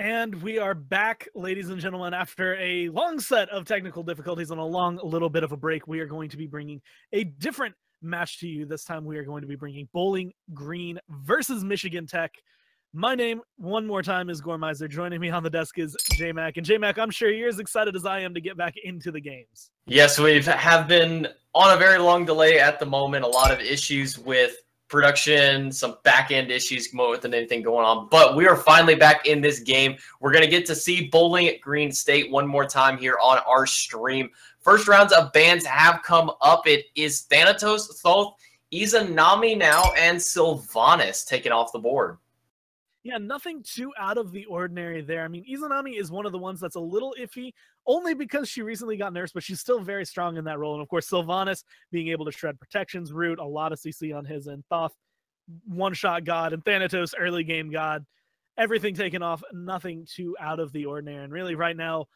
And we are back, ladies and gentlemen, after a long set of technical difficulties and a long little bit of a break. We are going to be bringing a different match to you. This time, we are going to be bringing Bowling Green versus Michigan Tech. My name, one more time, is Gormizer. Joining me on the desk is J Mac. And J Mac, I'm sure you're as excited as I am to get back into the games. Yes, we have been on a very long delay at the moment. A lot of issues with production, some back end issues more than anything going on. But we are finally back in this game. We're going to get to see Bowling at Green State one more time here on our stream. First rounds of bands have come up. It is Thanatos, Thoth, Izanami now, and Sylvanus taken off the board. Yeah, nothing too out of the ordinary there. I mean, Izanami is one of the ones that's a little iffy, only because she recently got nerfed, but she's still very strong in that role. And of course, Sylvanus being able to shred protections, root, a lot of CC on his end. Thoth, one shot god, and Thanatos, early game god. Everything taken off, nothing too out of the ordinary. And really, right now,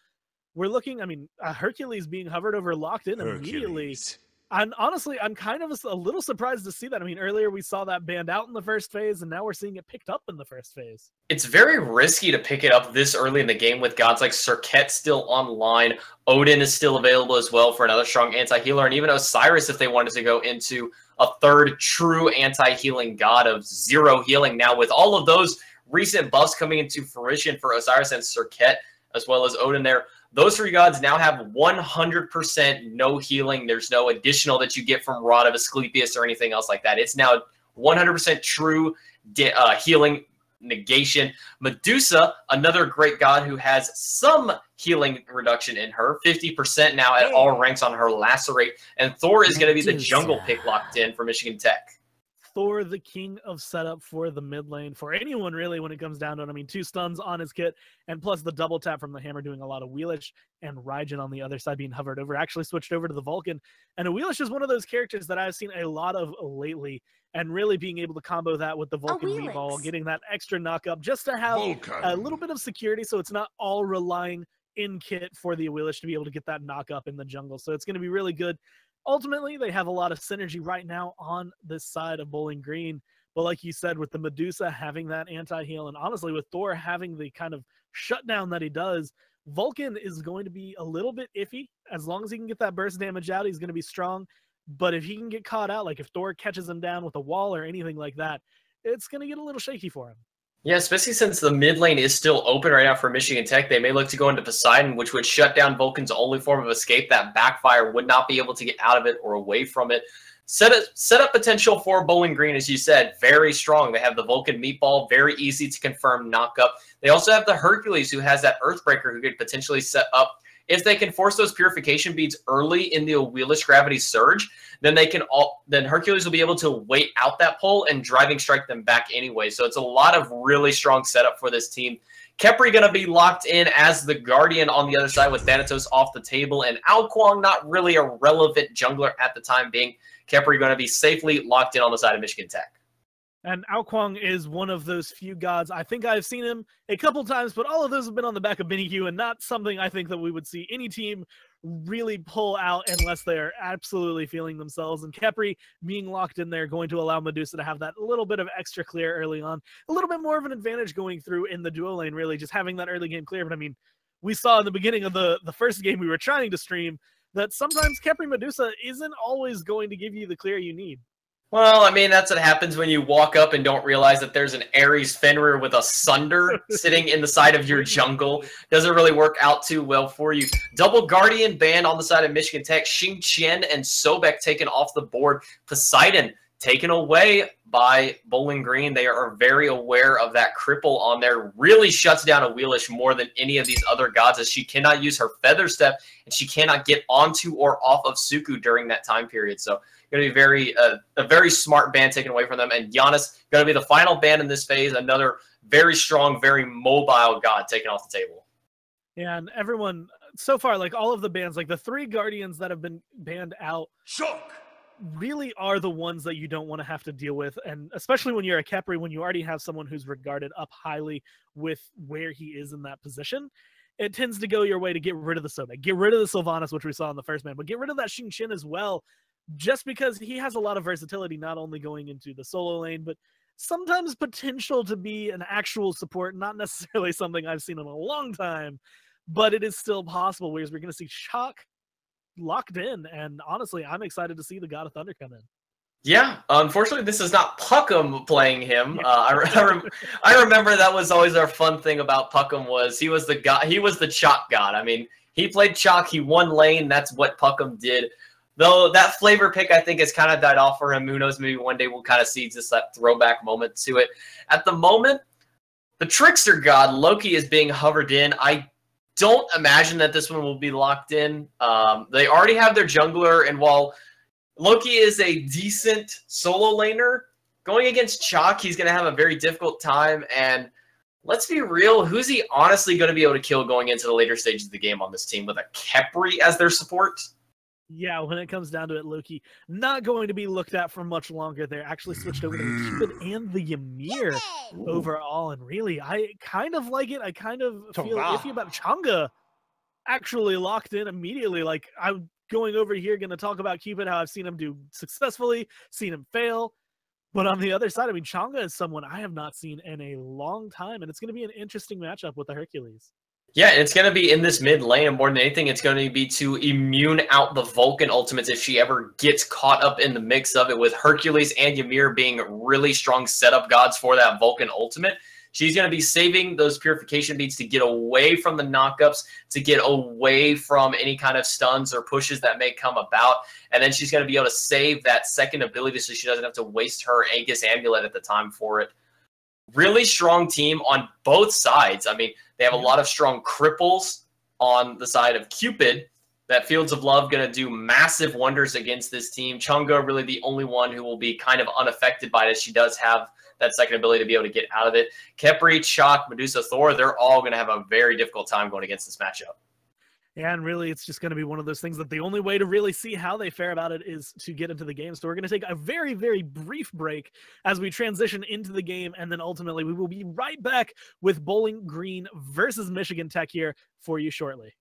we're looking. I mean, uh, Hercules being hovered over, locked in Hercules. immediately. And honestly, I'm kind of a, a, little surprised to see that. I mean, earlier we saw that banned out in the first phase, and now we're seeing it picked up in the first phase. It's very risky to pick it up this early in the game with gods like Serqet still online. Odin is still available as well for another strong anti-healer, and even Osiris if they wanted to go into a third true anti-healing god of zero healing. Now, with all of those recent buffs coming into fruition for Osiris and Serqet, as well as Odin there, those three gods now have 100% no healing. There's no additional that you get from Rod of Asclepius or anything else like that. It's now 100% true uh, healing negation. Medusa, another great god who has some healing reduction in her, 50% now at all ranks on her lacerate. And Thor is going to be the jungle pick locked in for Michigan Tech. Thor, the king of setup for the mid lane for anyone really when it comes down to it. I mean, two stuns on his kit, and plus the double tap from the hammer doing a lot of Awilix, and Raijin on the other side being hovered over, actually switched over to the Vulcan. And Awilix is one of those characters that I've seen a lot of lately, and really being able to combo that with the Vulcan Weavile, getting that extra knock up just to have Vulcan. a little bit of security so it's not all relying in kit for the Awilix to be able to get that knock up in the jungle. So it's going to be really good ultimately they have a lot of synergy right now on this side of Bowling Green. But like you said, with the Medusa having that anti-heal, and honestly with Thor having the kind of shutdown that he does, Vulcan is going to be a little bit iffy. As long as he can get that burst damage out, he's going to be strong. But if he can get caught out, like if Thor catches him down with a wall or anything like that, it's going to get a little shaky for him. Yeah, especially since the mid lane is still open right now for Michigan Tech. They may look to go into Poseidon, which would shut down Vulcan's only form of escape. That backfire would not be able to get out of it or away from it. Set, a, set up potential for Bowling Green, as you said, very strong. They have the Vulcan meatball, very easy to confirm knock up. They also have the Hercules, who has that Earthbreaker, who could potentially set up if they can force those purification beads early in the Awilix gravity surge, then they can all then Hercules will be able to wait out that pull and driving strike them back anyway. So it's a lot of really strong setup for this team. Khepri going to be locked in as the Guardian on the other side with Thanatos off the table and Ao Kuang not really a relevant jungler at the time being. Khepri going to be safely locked in on the side of Michigan Tech. And Ao Kuang is one of those few gods. I think I've seen him a couple times, but all of those have been on the back of Q, and not something I think that we would see any team really pull out unless they're absolutely feeling themselves. And Khepri being locked in there going to allow Medusa to have that little bit of extra clear early on, a little bit more of an advantage going through in the duo lane, really, just having that early game clear. But I mean, we saw in the beginning of the, the first game we were trying to stream that sometimes Khepri Medusa isn't always going to give you the clear you need. Well, I mean, that's what happens when you walk up and don't realize that there's an Ares Fenrir with a Sunder sitting in the side of your jungle. Doesn't really work out too well for you. Double Guardian ban on the side of Michigan Tech. Xing Tian and Sobek taken off the board. Poseidon taken away by Bowling Green. They are very aware of that cripple on there. Really shuts down Awilix more than any of these other gods as she cannot use her Feather Step and she cannot get onto or off of Suku during that time period. So going to be very uh, a very smart band taken away from them. And Janus going to be the final band in this phase. Another very strong, very mobile god taken off the table. Yeah, and everyone so far, like all of the bands, like the three Guardians that have been banned out, shock really are the ones that you don't want to have to deal with, and especially when you're a Khepri when you already have someone who's regarded up highly with where he is in that position. It tends to go your way to get rid of the Sobek, get rid of the Sylvanus, which we saw in the first man, but get rid of that Xing Tian as well, just because he has a lot of versatility, not only going into the solo lane, but sometimes potential to be an actual support, not necessarily something I've seen in a long time, but it is still possible. Whereas we're going to see Chaac locked in, and honestly, I'm excited to see the God of Thunder come in. Yeah, unfortunately, this is not Puckham playing him. Uh, I, I, rem- I, remember that was always our fun thing about Puckham was he was the god. He was the Chaac god. I mean, he played Chaac. He won lane. That's what Puckham did. Though that flavor pick, I think, has kind of died off for him. Who knows? Maybe one day we'll kind of see just that throwback moment to it. At the moment, the trickster god Loki is being hovered in. I don't imagine that this one will be locked in. Um, they already have their jungler, and while Loki is a decent solo laner. Going against Chaac, he's going to have a very difficult time. And let's be real, who's he honestly going to be able to kill going into the later stages of the game on this team with a Khepri as their support? Yeah, when it comes down to it, Loki not going to be looked at for much longer. They're actually switched over to the Cupid and the Ymir overall, and really, I kind of like it. I kind of feel iffy about Chang'e actually locked in immediately. Like I'm going over here, going to talk about Cupid, how I've seen him do successfully, seen him fail. But on the other side, I mean, Chang'e is someone I have not seen in a long time, and it's going to be an interesting matchup with the Hercules. Yeah, it's going to be in this mid lane. More than anything, it's going to be to immune out the Vulcan ultimates if she ever gets caught up in the mix of it, with Hercules and Ymir being really strong setup gods for that Vulcan ultimate. She's going to be saving those purification beads to get away from the knockups, to get away from any kind of stuns or pushes that may come about. And then she's going to be able to save that second ability so she doesn't have to waste her Aegis Amulet at the time for it. Really strong team on both sides. I mean, they have a lot of strong cripples on the side of Cupid. That Fields of Love going to do massive wonders against this team. Chang'e really the only one who will be kind of unaffected by it. She does have that second ability to be able to get out of it. Khepri, Chaac, Medusa, Thor, they're all going to have a very difficult time going against this matchup. And really, it's just going to be one of those things that the only way to really see how they fare about it is to get into the game. So we're going to take a very, very brief break as we transition into the game, and then ultimately we will be right back with Bowling Green versus Michigan Tech here for you shortly.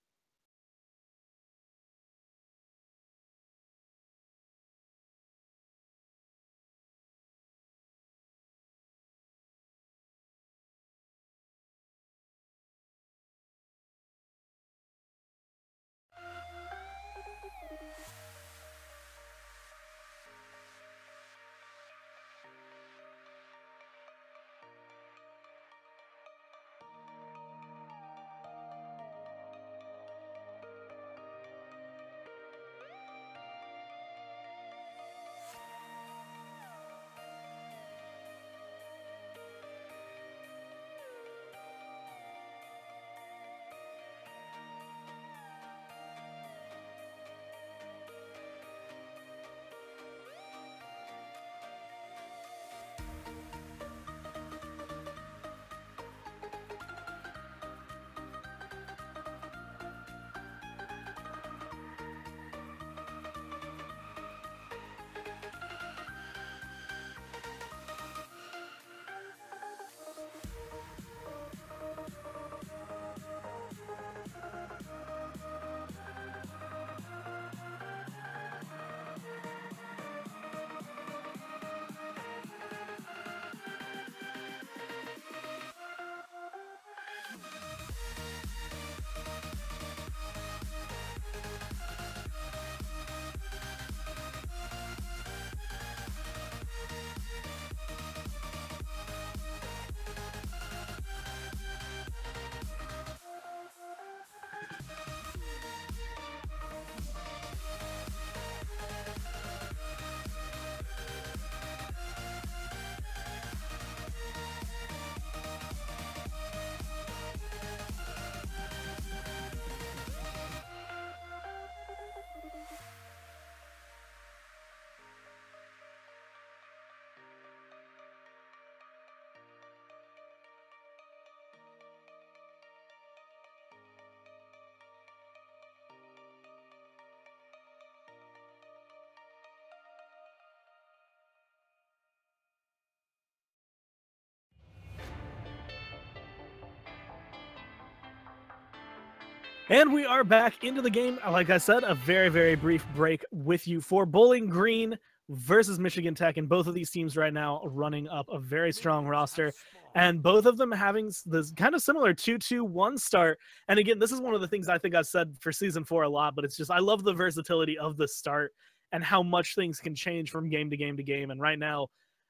And we are back into the game. Like I said, a very, very brief break with you for Bowling Green versus Michigan Tech, and both of these teams right now running up a very strong roster, and both of them having this kind of similar 2-2-1 start. And again, this is one of the things I think I've said for season four a lot, but it's just I love the versatility of the start and how much things can change from game to game to game. And right now,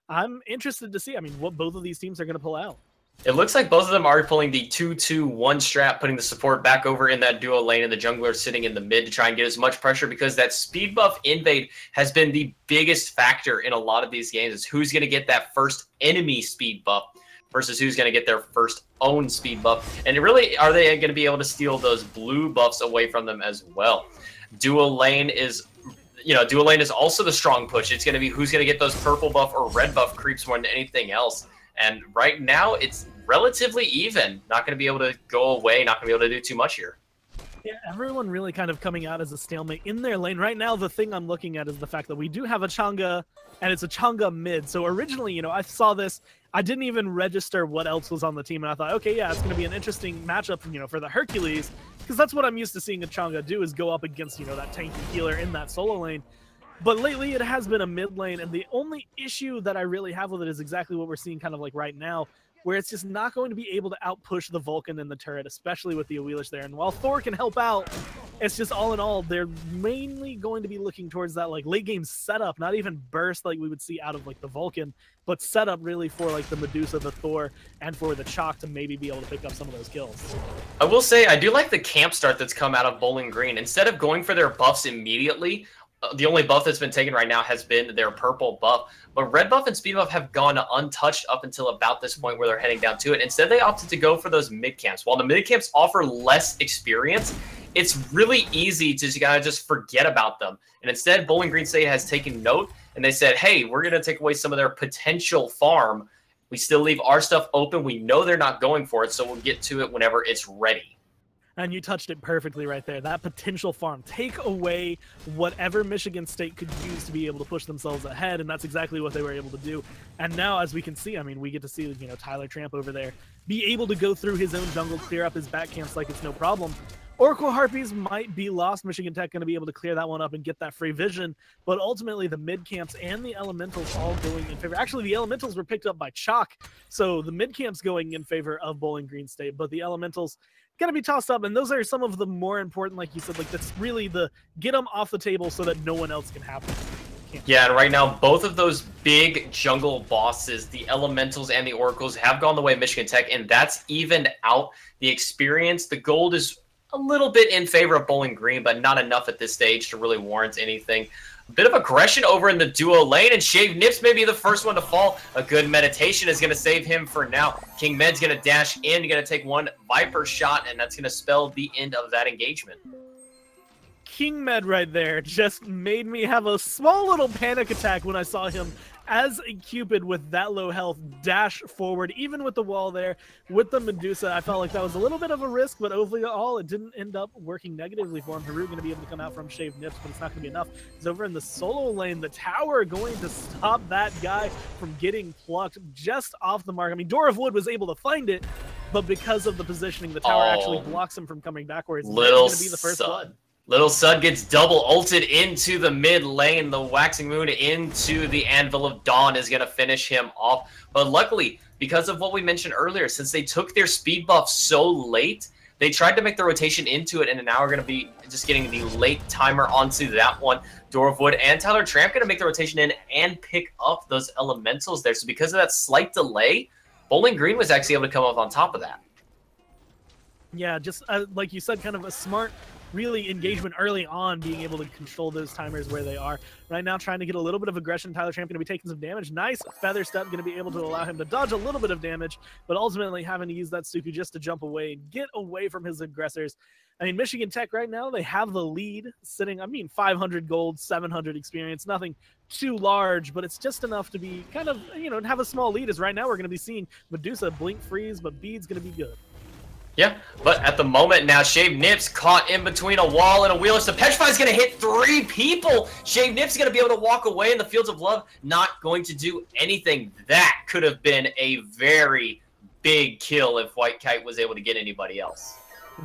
I'm interested to see. I mean, what both of these teams are going to pull out. It looks like both of them are pulling the 2-2-1 strat, putting the support back over in that duo lane, and the jungler sitting in the mid to try and get as much pressure because that speed buff invade has been the biggest factor in a lot of these games. Is who's going to get that first enemy speed buff versus who's going to get their first own speed buff, and really are they going to be able to steal those blue buffs away from them as well? Duo lane is you know, dual lane is also the strong push. It's going to be who's going to get those purple buff or red buff creeps more than anything else. And right now, it's relatively even. Not going to be able to go away. Not going to be able to do too much here. Yeah, everyone really kind of coming out as a stalemate in their lane. Right now, the thing I'm looking at is the fact that we do have a Chang'e, and it's a Chang'e mid. So originally, you know, I saw this, I didn't even register what else was on the team, and I thought, okay, yeah, it's going to be an interesting matchup, you know, for the Hercules, because that's what I'm used to seeing a Chang'e do is go up against, you know, that tanky healer in that solo lane. But lately, it has been a mid lane, and the only issue that I really have with it is exactly what we're seeing kind of like right now, where it's just not going to be able to outpush the Vulcan in the turret, especially with the Awilix there. And while Thor can help out, it's just all in all, they're mainly going to be looking towards that like late game setup, not even burst like we would see out of like the Vulcan, but setup really for like the Medusa, the Thor, and for the Chaac to maybe be able to pick up some of those kills. I will say, I do like the camp start that's come out of Bowling Green. Instead of going for their buffs immediately, the only buff that's been taken right now has been their purple buff. But red buff and speed buff have gone untouched up until about this point where they're heading down to it. Instead, they opted to go for those mid camps. While the mid camps offer less experience, it's really easy to kind of just forget about them. And instead, Bowling Green State has taken note and they said, hey, we're going to take away some of their potential farm. We still leave our stuff open. We know they're not going for it, so we'll get to it whenever it's ready. And you touched it perfectly right there. That potential farm. Take away whatever Michigan State could use to be able to push themselves ahead, and that's exactly what they were able to do. And now, as we can see, I mean, we get to see, you know, Tyler Tramp over there be able to go through his own jungle, clear up his back camps like it's no problem. Oracle Harpies might be lost. Michigan Tech going to be able to clear that one up and get that free vision. But ultimately, the mid camps and the elementals all going in favor. Actually, the elementals were picked up by Chaac. So the mid camps going in favor of Bowling Green State. But the elementals going to be tossed up. And those are some of the more important, like you said, like that's really the get them off the table so that no one else can have them. Yeah, and right now, both of those big jungle bosses, the Elementals and the Oracles, have gone the way of Michigan Tech, and that's evened out the experience. The gold is a little bit in favor of Bowling Green, but not enough at this stage to really warrant anything. A bit of aggression over in the duo lane, and Shave Nips may be the first one to fall. A good meditation is going to save him for now. King Med's going to dash in, going to take one Viper shot, and that's going to spell the end of that engagement. King Med right there just made me have a small little panic attack when I saw him as a Cupid with that low health dash forward, even with the wall there, with the Medusa. I felt like that was a little bit of a risk, but overall, it didn't end up working negatively for him. Haru going to be able to come out from Shaved Nips, but it's not going to be enough. He's over in the solo lane. The tower going to stop that guy from getting plucked just off the mark. I mean, Door of Wood was able to find it, but because of the positioning, the tower oh, actually blocks him from coming backwards. Little going to be the first son. blood. Little Sud gets double ulted into the mid lane. The Waxing Moon into the Anvil of Dawn is going to finish him off. But luckily, because of what we mentioned earlier, since they took their speed buff so late, they tried to make the rotation into it, and now we're going to be just getting the late timer onto that one. Door of Wood and Tyler Tramp going to make the rotation in and pick up those elementals there. So because of that slight delay, Bowling Green was actually able to come up on top of that. Yeah, just uh, like you said, kind of a smart really engagement early on, being able to control those timers where they are. Right now, trying to get a little bit of aggression. Tyler Tramp going to be taking some damage. Nice feather step, going to be able to allow him to dodge a little bit of damage, but ultimately having to use that Suku just to jump away and get away from his aggressors. I mean, Michigan Tech right now, they have the lead sitting, I mean, 500 gold, 700 experience, nothing too large, but it's just enough to be kind of, you know, have a small lead. As right now, we're going to be seeing Medusa blink freeze, but Bede's going to be good. Yeah, but at the moment now, Shave Nips caught in between a wall and a wheeler. So Petrify is going to hit three people. Shave Nips is going to be able to walk away in the Fields of Love, not going to do anything. That could have been a very big kill if White Kite was able to get anybody else.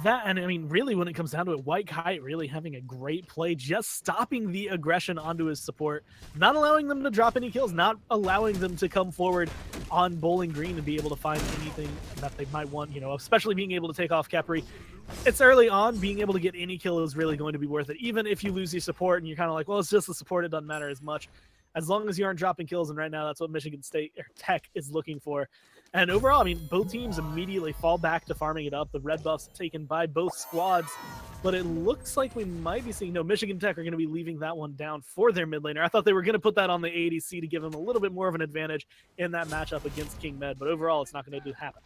That and I mean, really, when it comes down to it, White Kite really having a great play, just stopping the aggression onto his support, not allowing them to drop any kills, not allowing them to come forward on Bowling Green and be able to find anything that they might want. You know, especially being able to take off Khepri. It's early on, being able to get any kill is really going to be worth it. Even if you lose your support and you're kind of like, well, it's just the support, it doesn't matter as much. As long as you aren't dropping kills, and right now that's what Michigan State or Tech is looking for. And overall, I mean, both teams immediately fall back to farming it up. The red buffs taken by both squads, but it looks like we might be seeing no Michigan Tech are going to be leaving that one down for their mid laner. I thought they were going to put that on the ADC to give them a little bit more of an advantage in that matchup against King Med, but overall, it's not going to happen.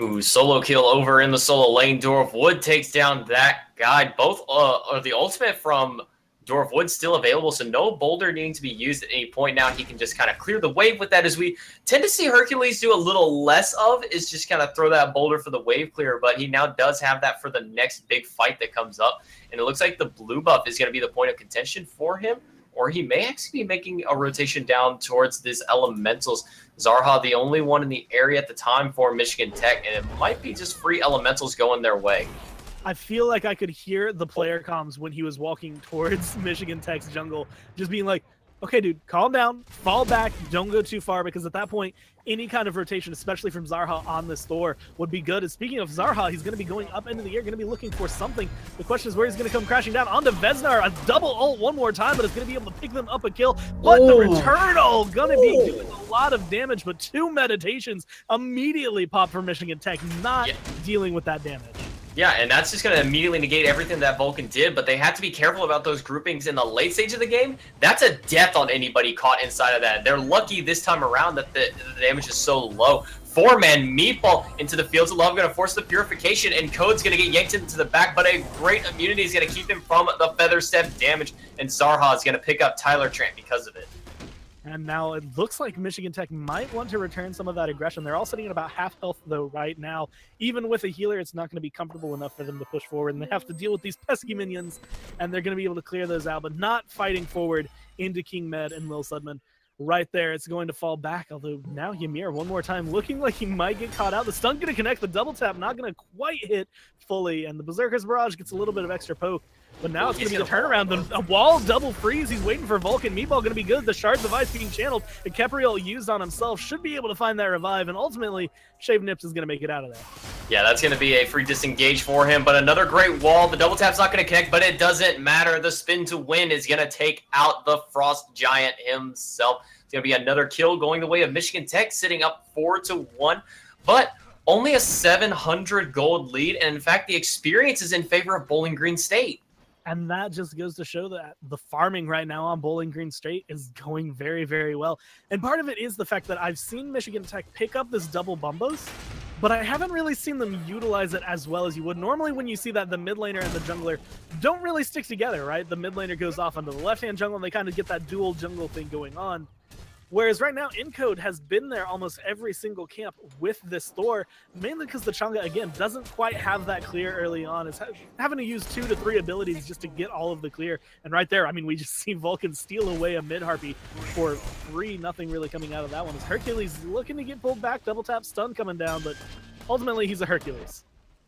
Ooh, solo kill over in the solo lane. Dwarf Wood takes down that guy. Both uh, are the ultimate from Dwarf Wood still available, so no boulder needing to be used at any point now. He can just kind of clear the wave with that, as we tend to see Hercules do a little less of, is just kind of throw that boulder for the wave clear. But he now does have that for the next big fight that comes up. And it looks like the blue buff is going to be the point of contention for him, or he may actually be making a rotation down towards this elementals. Zarha, the only one in the area at the time for Michigan Tech, and it might be just free elementals going their way. I feel like I could hear the oh. player comms when he was walking towards Michigan Tech's jungle, just being like, okay, dude, calm down, fall back, don't go too far, because at that point, any kind of rotation, especially from Zarha on this Thor, would be good. And speaking of Zarha, he's going to be going up into the air, going to be looking for something. The question is where he's going to come crashing down onto Vesnar. A double ult one more time, but it's going to be able to pick them up a kill. But the return ult going to be doing a lot of damage, but two meditations immediately pop for Michigan Tech, not yeah. dealing with that damage. Yeah, and that's just going to immediately negate everything that Vulcan did, but they had to be careful about those groupings in the late stage of the game. That's a death on anybody caught inside of that. They're lucky this time around that the, the damage is so low. Four-man Meatball into the Fields of Love, going to force the Purification, and Code's going to get yanked into the back, but a great immunity is going to keep him from the Feather Step damage, and Zarha is going to pick up Tyler Tramp because of it. And now it looks like Michigan Tech might want to return some of that aggression. They're all sitting at about half health, though, right now. Even with a healer, it's not going to be comfortable enough for them to push forward. And they have to deal with these pesky minions, and they're going to be able to clear those out, but not fighting forward into King Med and Lil Sudman. Right there, it's going to fall back. Although now Ymir, one more time, looking like he might get caught out. The stun going to connect, the double tap not going to quite hit fully, and the Berserker's Barrage gets a little bit of extra poke. But now it's going to be the turnaround. The, a wall double freeze. He's waiting for Vulcan. Meatball going to be good. The shards of ice being channeled. And Kepriel used on himself should be able to find that revive. And ultimately, Shave Nips is going to make it out of there. Yeah, that's going to be a free disengage for him. But another great wall. The double tap's not going to connect, but it doesn't matter. The spin to win is going to take out the Frost Giant himself. It's going to be another kill going the way of Michigan Tech, sitting up 4 to 1. But only a 700 gold lead. And in fact, the experience is in favor of Bowling Green State. And that just goes to show that the farming right now on Bowling Green State is going very, very well. And part of it is the fact that I've seen Michigan Tech pick up this double Bumba's, but I haven't really seen them utilize it as well as you would. Normally, when you see that, the mid laner and the jungler don't really stick together, right? The mid laner goes off onto the left hand jungle, and they kind of get that dual jungle thing going on. Whereas right now, Encode has been there almost every single camp with this Thor, mainly because the Chang'e, again, doesn't quite have that clear early on. It's having to use two to three abilities just to get all of the clear. And right there, I mean, we just see Vulcan steal away a mid-harpy for free, nothing really coming out of that one. As Hercules looking to get pulled back, double tap stun coming down, but ultimately he's a Hercules.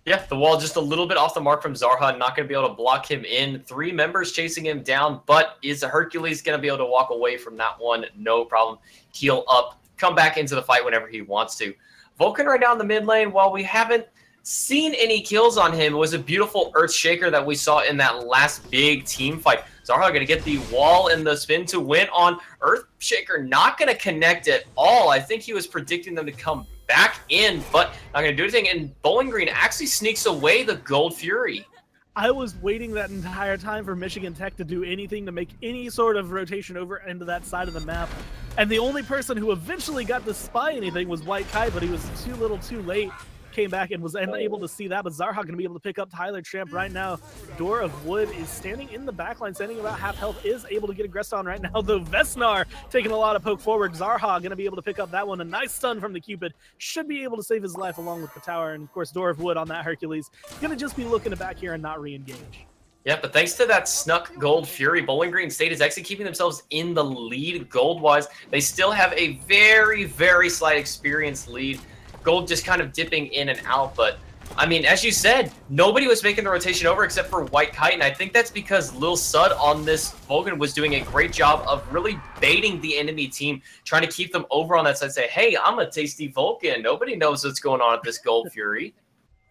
Yeah, the wall just a little bit off the mark from Zarha, not going to be able to block him in. Three members chasing him down, but is Hercules going to be able to walk away from that one? No problem. Heal up, come back into the fight whenever he wants to. Vulcan right now in the mid lane, while we haven't seen any kills on him, it was a beautiful Earth Shaker that we saw in that last big team fight. Zarha going to get the wall and the spin to win on Earth Shaker, not going to connect at all. I think he was predicting them to come back in, but not going to do anything. And Bowling Green actually sneaks away the Gold Fury. I was waiting that entire time for Michigan Tech to do anything to make any sort of rotation over into that side of the map. And the only person who eventually got to spy anything was White Kai, but he was too little too late came back and was unable to see that, but Zarha going to be able to pick up Tyler Tramp right now. Door of Wood is standing in the backline, standing about half health, is able to get aggressed on right now, though Vesnar taking a lot of poke forward. Zarha going to be able to pick up that one. A nice stun from the Cupid. Should be able to save his life along with the tower. And of course, Door of Wood on that Hercules. Going to just be looking to back here and not re-engage. Yeah, but thanks to that snuck Gold Fury, Bowling Green State is actually keeping themselves in the lead gold-wise. They still have a very, very slight experience lead. Gold just kind of dipping in and out, but I mean, as you said, nobody was making the rotation over except for White Kite, and I think that's because Lil Sud on this Vulcan was doing a great job of really baiting the enemy team, trying to keep them over on that side, say, hey, I'm a tasty Vulcan. Nobody knows what's going on at this Gold Fury.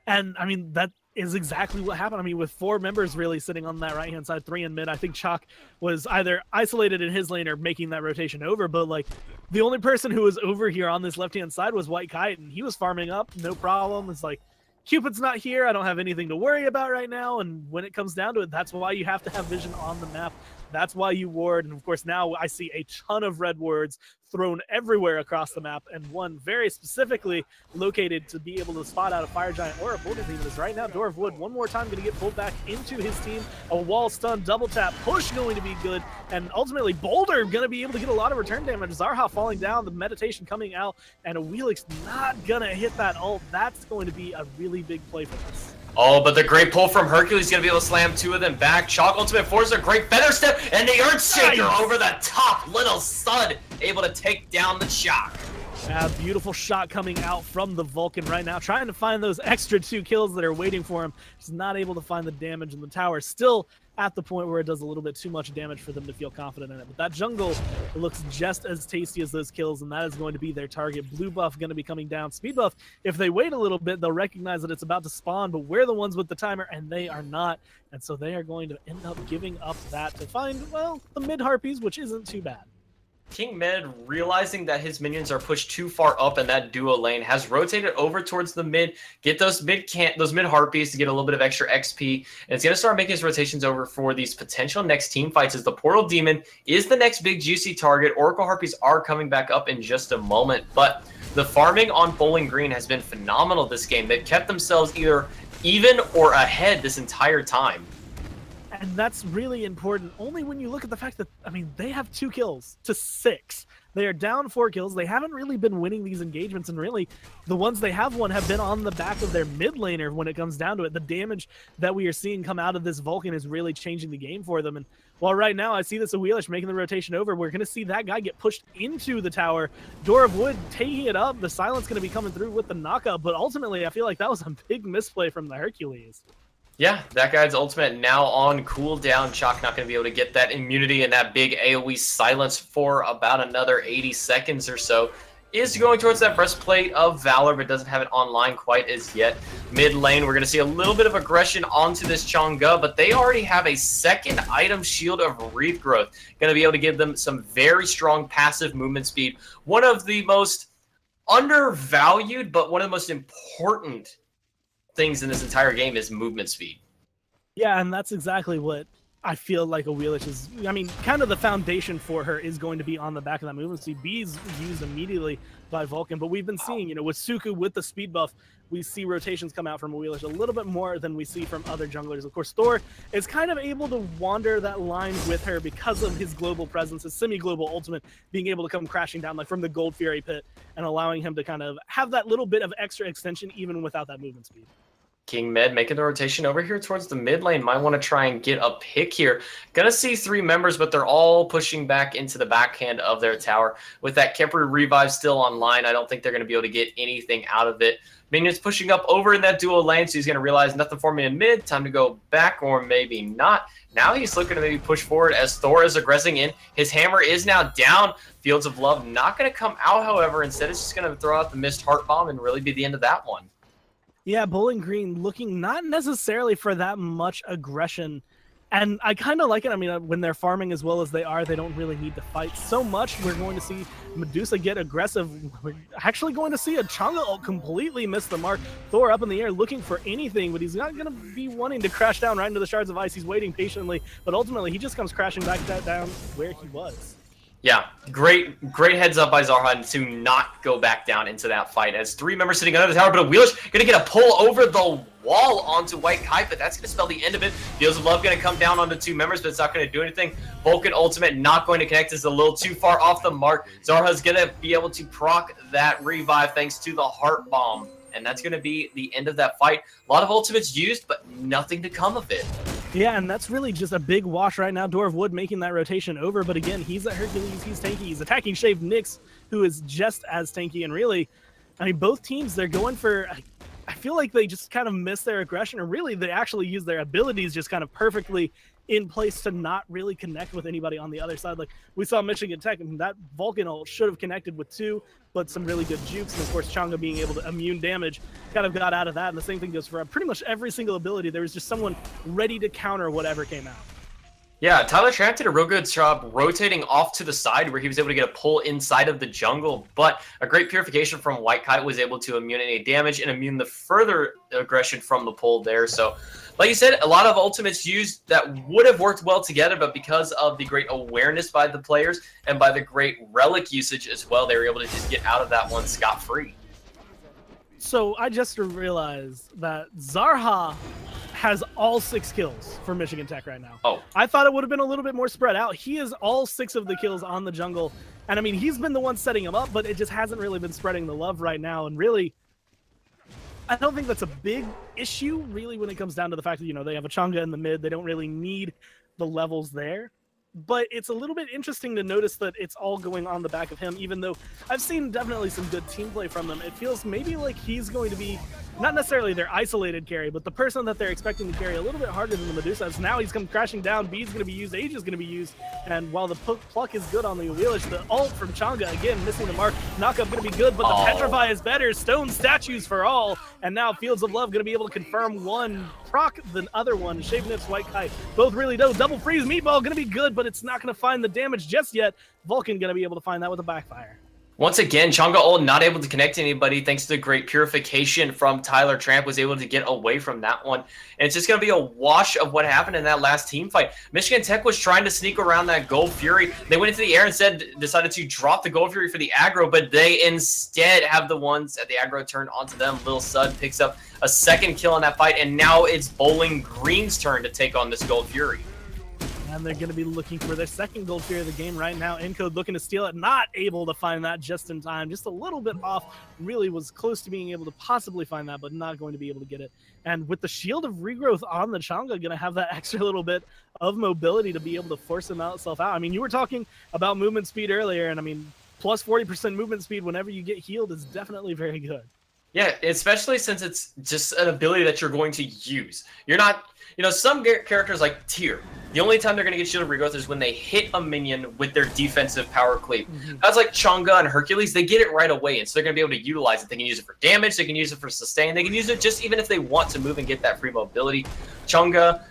And I mean, that is exactly what happened. I mean, with four members really sitting on that right hand side, three in mid, I think Chaac was either isolated in his lane or making that rotation over. But like the only person who was over here on this left hand side was White Kite, and he was farming up, no problem. It's like Cupid's not here. I don't have anything to worry about right now. And when it comes down to it, that's why you have to have vision on the map. That's why you ward. And of course, now I see a ton of red wards thrown everywhere across the map, and one very specifically located to be able to spot out a Fire Giant or a Boulder Demon is right now. Door of Wood one more time going to get pulled back into his team. A wall stun, double tap, push going to be good, and ultimately Boulder going to be able to get a lot of return damage. Zarha falling down, the meditation coming out, and Awilix not going to hit that ult. That's going to be a really big play for us. Oh, but the great pull from Hercules going to be able to slam two of them back. Chaac Ultimate Force, a great feather step, and the Earthshaker nice. over the top. Little Sud able to take down the Chaac. A beautiful shot coming out from the Vulcan right now, trying to find those extra two kills that are waiting for him. He's not able to find the damage in the tower. Still at the point where it does a little bit too much damage for them to feel confident in it. But that jungle looks just as tasty as those kills, and that is going to be their target. Blue buff going to be coming down. Speed buff, if they wait a little bit, they'll recognize that it's about to spawn, but we're the ones with the timer, and they are not. And so they are going to end up giving up that to find, well, the mid Harpies, which isn't too bad. King Med, realizing that his minions are pushed too far up in that duo lane, has rotated over towards the mid, get those mid can those mid harpies to get a little bit of extra XP, and it's gonna start making his rotations over for these potential next team fights. As the Portal Demon is the next big juicy target. Oracle Harpies are coming back up in just a moment, but the farming on Bowling Green has been phenomenal this game. They've kept themselves either even or ahead this entire time. And that's really important only when you look at the fact that, I mean, they have two kills to six. They are down four kills. They haven't really been winning these engagements, and really, the ones they have won have been on the back of their mid laner when it comes down to it. The damage that we are seeing come out of this Vulcan is really changing the game for them. And while right now I see this Awilix making the rotation over, we're going to see that guy get pushed into the tower. Door of Wood taking it up. The silence going to be coming through with the knockup, but ultimately, I feel like that was a big misplay from the Hercules. Yeah, that guy's ultimate now on cooldown. Chaac not going to be able to get that immunity and that big AoE silence for about another 80 seconds or so. Is going towards that breastplate of Valor, but doesn't have it online quite as yet. Mid lane, we're going to see a little bit of aggression onto this Chang'e, but they already have a second item shield of Regrowth. Going to be able to give them some very strong passive movement speed. One of the most undervalued, but one of the most important things in this entire game is movement speed. Yeah, and that's exactly what I feel like Awilix is. I mean, kind of the foundation for her is going to be on the back of that movement speed. B is used immediately by Vulcan, but we've been seeing, you know, with Suku with the speed buff, we see rotations come out from a Wheelish a little bit more than we see from other junglers. Of course, Thor is kind of able to wander that line with her because of his global presence, his semi-global ultimate being able to come crashing down like from the Gold Fury pit and allowing him to kind of have that little bit of extra extension even without that movement speed. King Med making the rotation over here towards the mid lane. Might want to try and get a pick here. Gonna see three members, but they're all pushing back into the backhand of their tower. With that Khepri revive still online, I don't think they're gonna be able to get anything out of it. Minions pushing up over in that dual lane, so he's gonna realize nothing for me in mid. Time to go back, or maybe not. Now he's looking to maybe push forward as Thor is aggressing in. His hammer is now down. Fields of Love not gonna come out, however. Instead, it's just gonna throw out the missed heart bomb and really be the end of that one. Yeah, Bowling Green looking not necessarily for that much aggression. And I kind of like it. I mean, uh, when they're farming as well as they are, they don't really need to fight so much. We're going to see Medusa get aggressive. We're actually going to see a Chang'e completely miss the mark. Thor up in the air looking for anything, but he's not going to be wanting to crash down right into the shards of ice. He's waiting patiently, but ultimately he just comes crashing back down where he was. Yeah, great, great heads up by Zarhan to not go back down into that fight. As three members sitting under the tower, but Awilix gonna get a pull over the wall onto White Kite, but that's gonna spell the end of it. Fields of Love gonna come down on the two members, but it's not gonna do anything. Vulcan Ultimate not going to connect is a little too far off the mark. Zarha's gonna be able to proc that revive thanks to the Heart Bomb, and that's gonna be the end of that fight. A lot of ultimates used, but nothing to come of it. Yeah, and that's really just a big wash right now. Door of Wood making that rotation over, but again, he's a Hercules, he's tanky. He's attacking Shave Nyx, who is just as tanky. And really, I mean, both teams, they're going for I feel like they just kind of miss their aggression, or really they actually use their abilities just kind of perfectly in place to not really connect with anybody on the other side. Like we saw Michigan Tech, and that Vulcan ult should have connected with two, but some really good jukes, and of course Chang'e being able to immune damage kind of got out of that. And the same thing goes for pretty much every single ability. There was just someone ready to counter whatever came out. Yeah, Tyler Tramp did a real good job rotating off to the side where he was able to get a pull inside of the jungle, but a great purification from White Kite was able to immune any damage and immune the further aggression from the pull there. So, like you said, a lot of ultimates used that would have worked well together, but because of the great awareness by the players and by the great relic usage as well, they were able to just get out of that one scot-free. So I just realized that Zarha has all six kills for Michigan Tech right now. Oh. I thought it would have been a little bit more spread out. He is all six of the kills on the jungle. And I mean, he's been the one setting him up, but it just hasn't really been spreading the love right now. And really, I don't think that's a big issue, really, when it comes down to the fact that, you know, they have a Chang'e in the mid. They don't really need the levels there but it's a little bit interesting to notice that it's all going on the back of him, even though I've seen definitely some good team play from them. It feels maybe like he's going to be not necessarily their isolated carry, but the person that they're expecting to carry a little bit harder than the Medusa. So now he's come crashing down. B's going to be used. Age is going to be used. And while the pluck is good on the Awilix, the ult from Chang'e, again, missing the mark. Knockup going to be good, but the oh. Petrify is better. Stone statues for all. And now Fields of Love going to be able to confirm one proc the other one. Shave Nips, White Kite, both really dope. Double freeze, Meatball to be good, but it's not to find the damage just yet. Vulcan to be able to find that with a backfire. Once again, Chang'e ult not able to connect to anybody thanks to the great purification from Tyler Tramp was able to get away from that one. And it's just going to be a wash of what happened in that last team fight. Michigan Tech was trying to sneak around that Gold Fury. They went into the air and said decided to drop the Gold Fury for the aggro, but they instead have the ones at the aggro turn onto them. Little Sud picks up a second kill in that fight, and now it's Bowling Green's turn to take on this Gold Fury and they're going to be looking for their second gold tier of the game right now. Encode looking to steal it, not able to find that just in time, just a little bit off. Really was close to being able to possibly find that, but not going to be able to get it. And with the shield of regrowth on the Chang'e, going to have that extra little bit of mobility to be able to force himself out. I mean, you were talking about movement speed earlier, and I mean, plus 40% movement speed whenever you get healed is definitely very good. Yeah, especially since it's just an ability that you're going to use. You're not you know, some characters like Tier. the only time they're going to get Shield Regrowth is when they hit a minion with their defensive power cleave. Mm-hmm. That's like Chang'e and Hercules. They get it right away, and so they're going to be able to utilize it. They can use it for damage. They can use it for sustain. They can use it just even if they want to move and get that free mobility. Chang'e,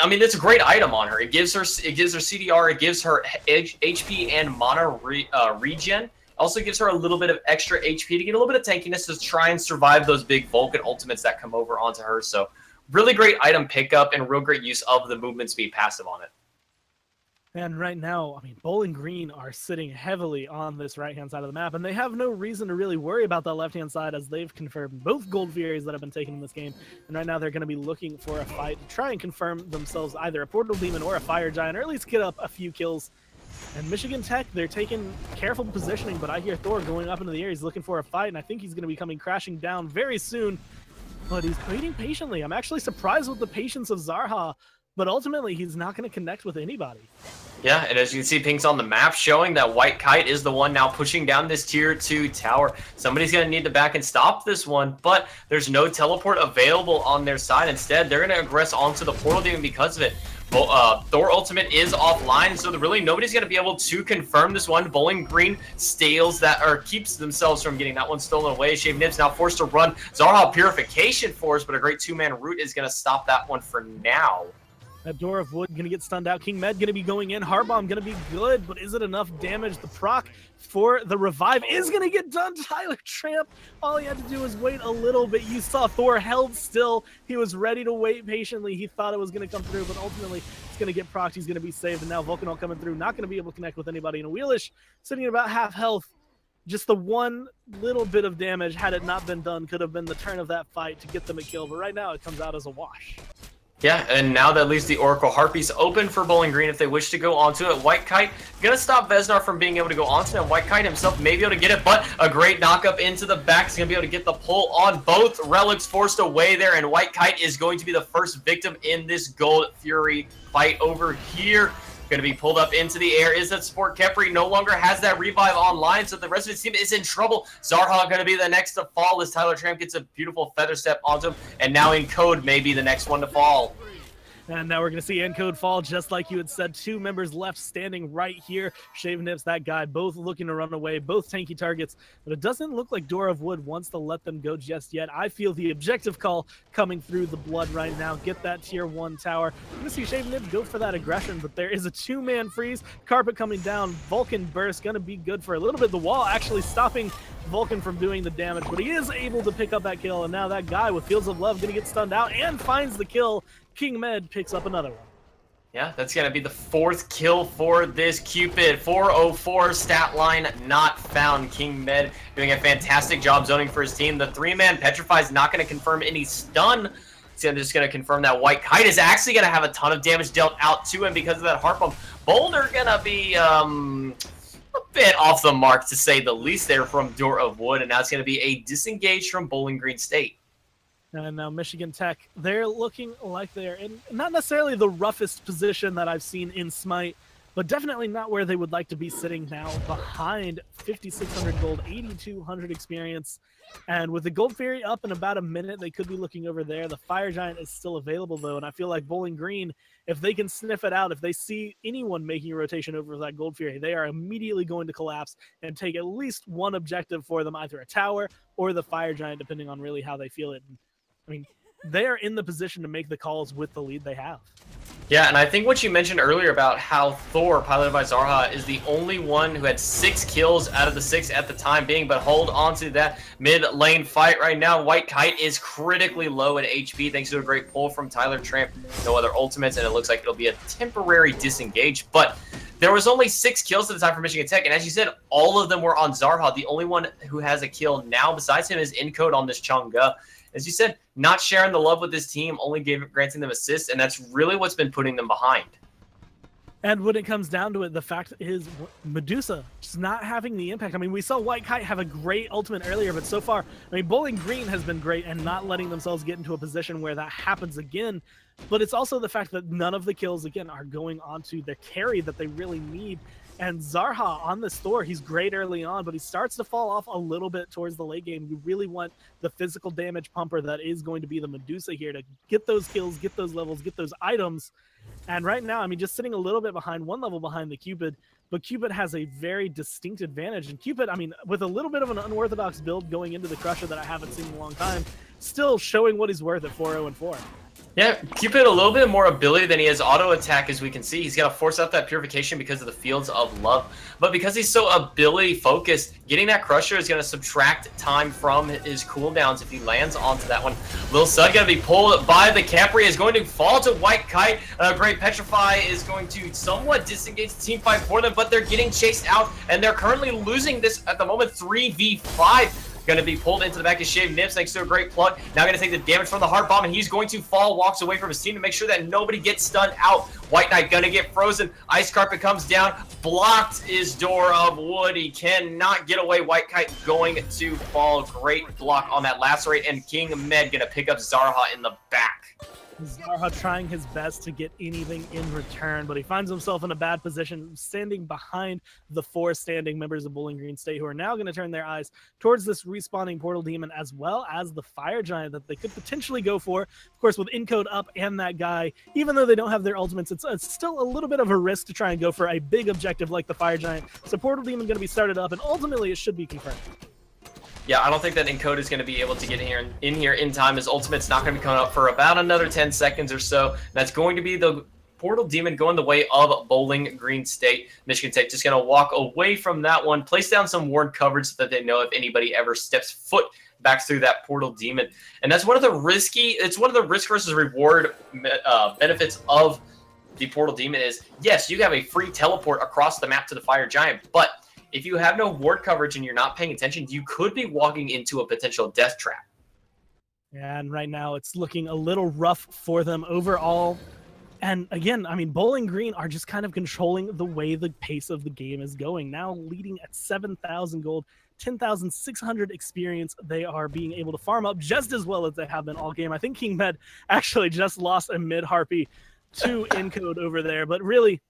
I mean, it's a great item on her. It gives her it gives her CDR. It gives her HP and mana re, uh, regen. Also gives her a little bit of extra HP to get a little bit of tankiness to try and survive those big Vulcan ultimates that come over onto her. So really great item pickup and real great use of the movement speed passive on it. And right now, I mean, Bowling Green are sitting heavily on this right hand side of the map, and they have no reason to really worry about that left hand side as they've confirmed both Gold Furies that have been taken in this game. And right now, they're going to be looking for a fight to try and confirm themselves either a Portal Demon or a Fire Giant, or at least get up a few kills. And Michigan Tech, they're taking careful positioning, but I hear Thor going up into the air. He's looking for a fight, and I think he's going to be coming crashing down very soon but he's waiting patiently. I'm actually surprised with the patience of Zarha, but ultimately he's not going to connect with anybody. Yeah, and as you can see, Pink's on the map showing that White Kite is the one now pushing down this tier 2 tower. Somebody's going to need to back and stop this one, but there's no teleport available on their side. Instead, they're going to aggress onto the portal demon because of it uh, Thor Ultimate is offline, so really nobody's going to be able to confirm this one. Bowling Green steals that, or keeps themselves from getting that one stolen away. Shave Nibs now forced to run Zarha Purification Force, but a great two-man root is going to stop that one for now. That Door of Wood going to get stunned out. King Med going to be going in. Heart Bomb going to be good, but is it enough damage? The proc for the revive is going to get done. Tyler Tramp, all he had to do was wait a little bit. You saw Thor held still. He was ready to wait patiently. He thought it was going to come through, but ultimately it's going to get proc. He's going to be saved, and now Vulcan coming through. Not going to be able to connect with anybody. And Awilix sitting at about half health. Just the one little bit of damage, had it not been done, could have been the turn of that fight to get them a kill. But right now, it comes out as a wash. Yeah, and now that leaves the Oracle Harpies open for Bowling Green if they wish to go onto it. White Kite gonna stop Vesnar from being able to go onto it. White Kite himself may be able to get it, but a great knock up into the back is gonna be able to get the pull on both relics forced away there, and White Kite is going to be the first victim in this Gold Fury fight over here. Going to be pulled up into the air. Is that support Khepri no longer has that revive online, so the rest of his team is in trouble. Zarha going to be the next to fall as Tyler Tramp gets a beautiful feather step onto him, and now Encode may be the next one to fall. And now we're going to see Encode fall just like you had said. Two members left standing right here. Shave Nips, that guy, both looking to run away, both tanky targets. But it doesn't look like Door of Wood wants to let them go just yet. I feel the objective call coming through the blood right now. Get that tier one tower. We're going to see Shave Nips go for that aggression, but there is a two man freeze. Carpet coming down. Vulcan burst. Going to be good for a little bit. The wall actually stopping Vulcan from doing the damage, but he is able to pick up that kill. And now that guy with Fields of Love going to get stunned out and finds the kill King Med picks up another one. Yeah, that's going to be the fourth kill for this Cupid. 404 stat line not found. King Med doing a fantastic job zoning for his team. The three-man Petrify is not going to confirm any stun. So I'm just going to confirm that White Kite is actually going to have a ton of damage dealt out to him because of that Heart Pump. Boulder going to be um, a bit off the mark, to say the least, there from Door of Wood. And now it's going to be a disengage from Bowling Green State. And now Michigan Tech, they're looking like they're in not necessarily the roughest position that I've seen in Smite, but definitely not where they would like to be sitting now behind 5,600 gold, 8,200 experience. And with the Gold Fury up in about a minute, they could be looking over there. The Fire Giant is still available, though. And I feel like Bowling Green, if they can sniff it out, if they see anyone making a rotation over that Gold Fury, they are immediately going to collapse and take at least one objective for them, either a tower or the Fire Giant, depending on really how they feel it. I mean, they are in the position to make the calls with the lead they have. Yeah, and I think what you mentioned earlier about how Thor, piloted by Zarha, is the only one who had six kills out of the six at the time being, but hold on to that mid lane fight right now. White Kite is critically low in HP thanks to a great pull from Tyler Tramp. No other ultimates, and it looks like it'll be a temporary disengage, but there was only six kills at the time for Michigan Tech, and as you said, all of them were on Zarha. The only one who has a kill now besides him is Encode on this Chang'e as you said, not sharing the love with his team, only gave, granting them assists, and that's really what's been putting them behind. And when it comes down to it, the fact is Medusa just not having the impact. I mean, we saw White Kite have a great ultimate earlier, but so far, I mean, Bowling Green has been great and not letting themselves get into a position where that happens again. But it's also the fact that none of the kills, again, are going onto the carry that they really need. And Zarha on this Thor, he's great early on, but he starts to fall off a little bit towards the late game. You really want the physical damage pumper that is going to be the Medusa here to get those kills, get those levels, get those items. And right now, I mean, just sitting a little bit behind, one level behind the Cupid, but Cupid has a very distinct advantage. And Cupid, I mean, with a little bit of an unorthodox build going into the Crusher that I haven't seen in a long time, still showing what he's worth at 4 0 and 4. Yeah, Cupid a little bit more ability than he has auto attack, as we can see. He's got to force out that purification because of the fields of love. But because he's so ability focused, getting that crusher is going to subtract time from his cooldowns if he lands onto that one. Lil Sud going to be pulled by the Khepri, is going to fall to White Kite. Uh, Great Petrify is going to somewhat disengage the team fight for them, but they're getting chased out, and they're currently losing this at the moment 3v5. Going to be pulled into the back of Shave Nips thanks to a great plug. Now going to take the damage from the Heart Bomb, and he's going to fall, walks away from his team to make sure that nobody gets stunned out. White Kite going to get frozen. Ice Carpet comes down. Blocked is Door of Wood. He cannot get away. White Kite going to fall. Great block on that Lacerate, and King Med going to pick up Zarha in the back. Zarha trying his best to get anything in return, but he finds himself in a bad position, standing behind the four standing members of Bowling Green State, who are now going to turn their eyes towards this respawning Portal Demon, as well as the Fire Giant that they could potentially go for. Of course, with Encode up and that guy, even though they don't have their ultimates, it's, it's still a little bit of a risk to try and go for a big objective like the Fire Giant. So Portal Demon going to be started up, and ultimately it should be confirmed yeah, I don't think that Encode is going to be able to get in here in here in time. His ultimate's not going to be coming up for about another 10 seconds or so. That's going to be the Portal Demon going the way of Bowling Green State. Michigan State just going to walk away from that one, place down some ward coverage so that they know if anybody ever steps foot back through that Portal Demon. And that's one of the risky, it's one of the risk versus reward uh, benefits of the Portal Demon is, yes, you have a free teleport across the map to the Fire Giant, but if you have no ward coverage and you're not paying attention, you could be walking into a potential death trap. And right now it's looking a little rough for them overall. And again, I mean, Bowling Green are just kind of controlling the way the pace of the game is going. Now leading at 7,000 gold, 10,600 experience. They are being able to farm up just as well as they have been all game. I think King Med actually just lost a mid Harpy to Encode over there, but really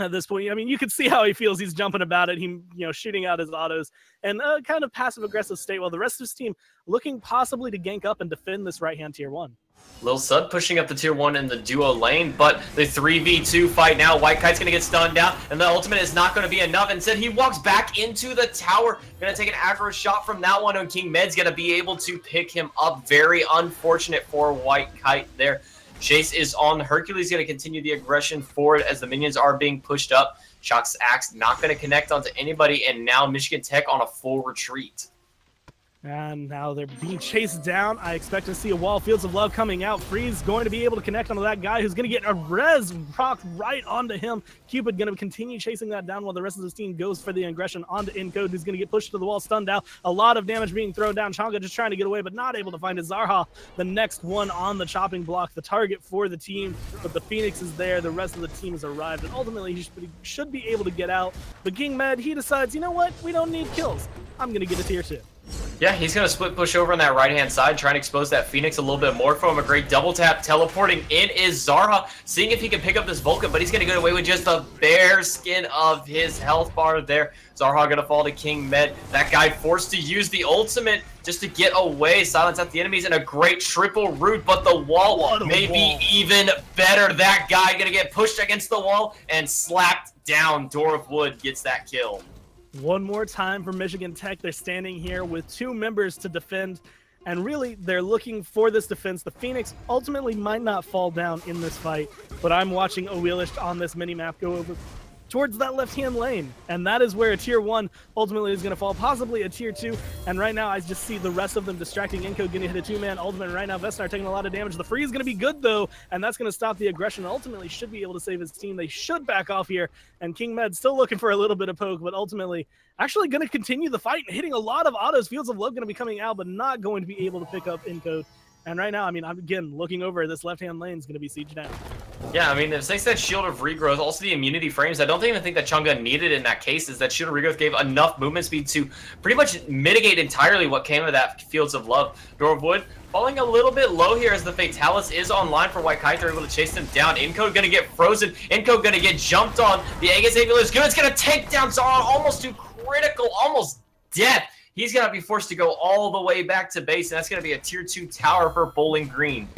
at this point. I mean, you can see how he feels. He's jumping about it. He, you know, shooting out his autos and a kind of passive aggressive state while the rest of his team looking possibly to gank up and defend this right hand tier one. Lil Sud pushing up the tier 1 in the duo lane, but the 3v2 fight now. White Kite's to get stunned down, and the ultimate is not to be enough. Instead, he walks back into the tower. To take an aggro shot from that one, and King Med's to be able to pick him up. Very unfortunate for White Kite there. Chase is on. Hercules going to continue the aggression forward as the minions are being pushed up. Shock's Axe not going to connect onto anybody, and now Michigan Tech on a full retreat. And now they're being chased down. I expect to see a wall Fields of Love coming out. Freeze going to be able to connect onto that guy who's going to get a res rocked right onto him. Cupid going to continue chasing that down while the rest of his team goes for the aggression onto Encode, who's going to get pushed to the wall, stunned out. A lot of damage being thrown down. Chang'e just trying to get away, but not able to find his Zarha, the next one on the chopping block, the target for the team. But the Phoenix is there. The rest of the team has arrived, and ultimately he should be able to get out. But King Med, he decides, you know what? We don't need kills. I'm going to get a tier two. Yeah, he's going to split push over on that right-hand side, trying to expose that Phoenix a little bit more from a great double tap. Teleporting in is Zarha, seeing if he can pick up this Vulcan, but he's going to get away with just the bare skin of his health bar there. Zarha going to fall to King Med. That guy forced to use the ultimate just to get away, silence out the enemies, and a great triple root, but the wall may be even better. That guy going to get pushed against the wall and slapped down. Door of Wood gets that kill. One more time for Michigan Tech. They're standing here with two members to defend, and really they're looking for this defense. The Phoenix ultimately might not fall down in this fight, but I'm watching Awilix on this mini map go over towards that left-hand lane. And that is where a tier one ultimately is going to fall, possibly a tier two. And right now, I just see the rest of them distracting Inco, getting hit a two-man ultimate. Right now, Vesnar taking a lot of damage. The free is going to be good, though, and that's going to stop the aggression. Ultimately, should be able to save his team. They should back off here. And King Med still looking for a little bit of poke, but ultimately actually going to continue the fight and hitting a lot of autos. Fields of Love going to be coming out, but not going to be able to pick up Encode. And right now, I mean, I'm again looking over this left-hand lane is going to be sieged down. Yeah, I mean, to that Shield of Regrowth, also the immunity frames, I don't even think that Chang'e needed in that case, is that Shield of Regrowth gave enough movement speed to pretty much mitigate entirely what came of that Fields of Love. Door of Wood falling a little bit low here as the Fatalis is online for White Kite. They're able to chase them down. Encode gonna get frozen. Encode gonna get jumped on. The Aegis Angel is good. It's gonna take down Zarha almost to critical, almost death. He's going to be forced to go all the way back to base, and that's going to be a tier 2 tower for Bowling Green.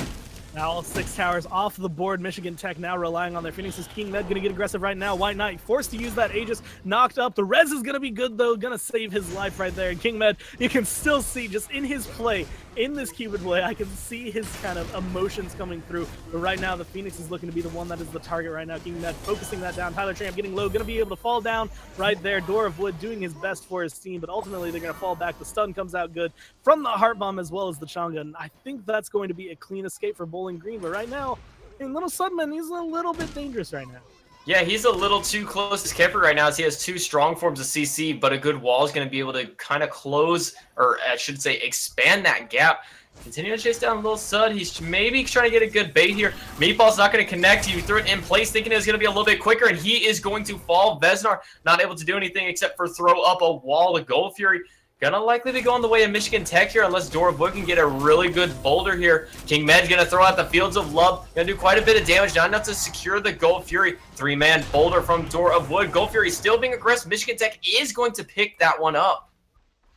Now all six towers off the board. Michigan Tech now relying on their Phoenix's King Med gonna get aggressive right now. White Kite forced to use that Aegis, knocked up. The res is gonna be good though, gonna save his life right there. And King Med, you can still see just in his play, in this Cupid play, I can see his kind of emotions coming through. But right now, the Phoenix is looking to be the one that is the target right now. King Med focusing that down. Tyler Tramp getting low, gonna be able to fall down right there. Door of Wood doing his best for his team, but ultimately they're gonna fall back. The stun comes out good from the Heart Bomb as well as the Chang'e. And I think that's going to be a clean escape for Bowling Green. But right now, little Sudman, he's a little bit dangerous right now. Yeah, he's a little too close to Kemper right now as he has two strong forms of CC, but a good wall is going to be able to kind of close, or I should say expand that gap. Continue to chase down a Little Sud. He's maybe trying to get a good bait here. Meatball's not going to connect. You threw it in place thinking it was going to be a little bit quicker, and he is going to fall. Vesnar not able to do anything except for throw up a wall. The Gold Fury Gonna likely be going the way of Michigan Tech here unless Door of Wood can get a really good boulder here. King Med's gonna throw out the Fields of Love. Gonna do quite a bit of damage, not enough to secure the Gold Fury. Three-man boulder from Door of Wood. Gold Fury still being aggressive. Michigan Tech is going to pick that one up.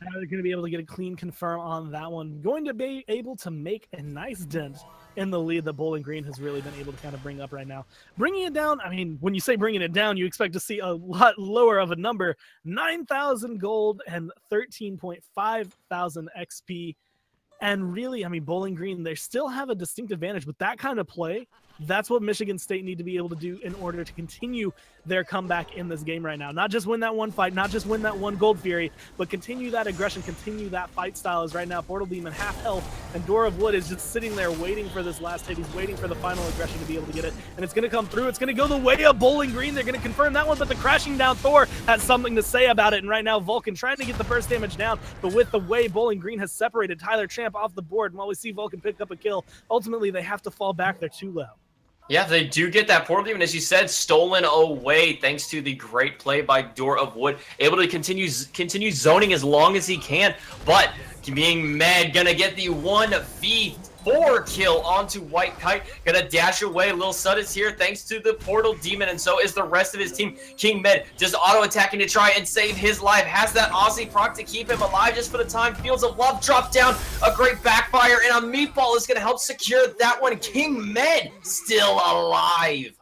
They're to be able to get a clean confirm on that one. Going to be able to make a nice dent in the lead that Bowling Green has really been able to kind of bring up right now. Bringing it down, I mean, when you say bringing it down, you expect to see a lot lower of a number 9,000 gold and 13.5 thousand XP. And really, I mean, Bowling Green, they still have a distinct advantage with that kind of play. That's what Michigan State need to be able to do in order to continue their comeback in this game right now. Not just win that one fight, not just win that one Gold Fury, but continue that aggression, continue that fight style. Is right now Portal Demon half health, and Door of Wood is just sitting there waiting for this last hit. He's waiting for the final aggression to be able to get it, and it's going to come through. It's going to go the way of Bowling Green. They're going to confirm that one, but the crashing down Thor has something to say about it. And right now, Vulcan trying to get the first damage down, but with the way Bowling Green has separated Tyler Tramp off the board, and while we see Vulcan pick up a kill, ultimately they have to fall back. They're too low. Yeah, they do get that portal demon, as you said, stolen away thanks to the great play by Door of Wood, able to continue continue zoning as long as he can, but being mad, gonna get the one v four kill onto White Kite. Gonna dash away. Lil Sud is here thanks to the Portal Demon, and so is the rest of his team. King Med just auto-attacking to try and save his life. Has that Aussie proc to keep him alive just for the time. Fields of Love drop down. A great backfire, and a Meatball is gonna help secure that one. King Med still alive.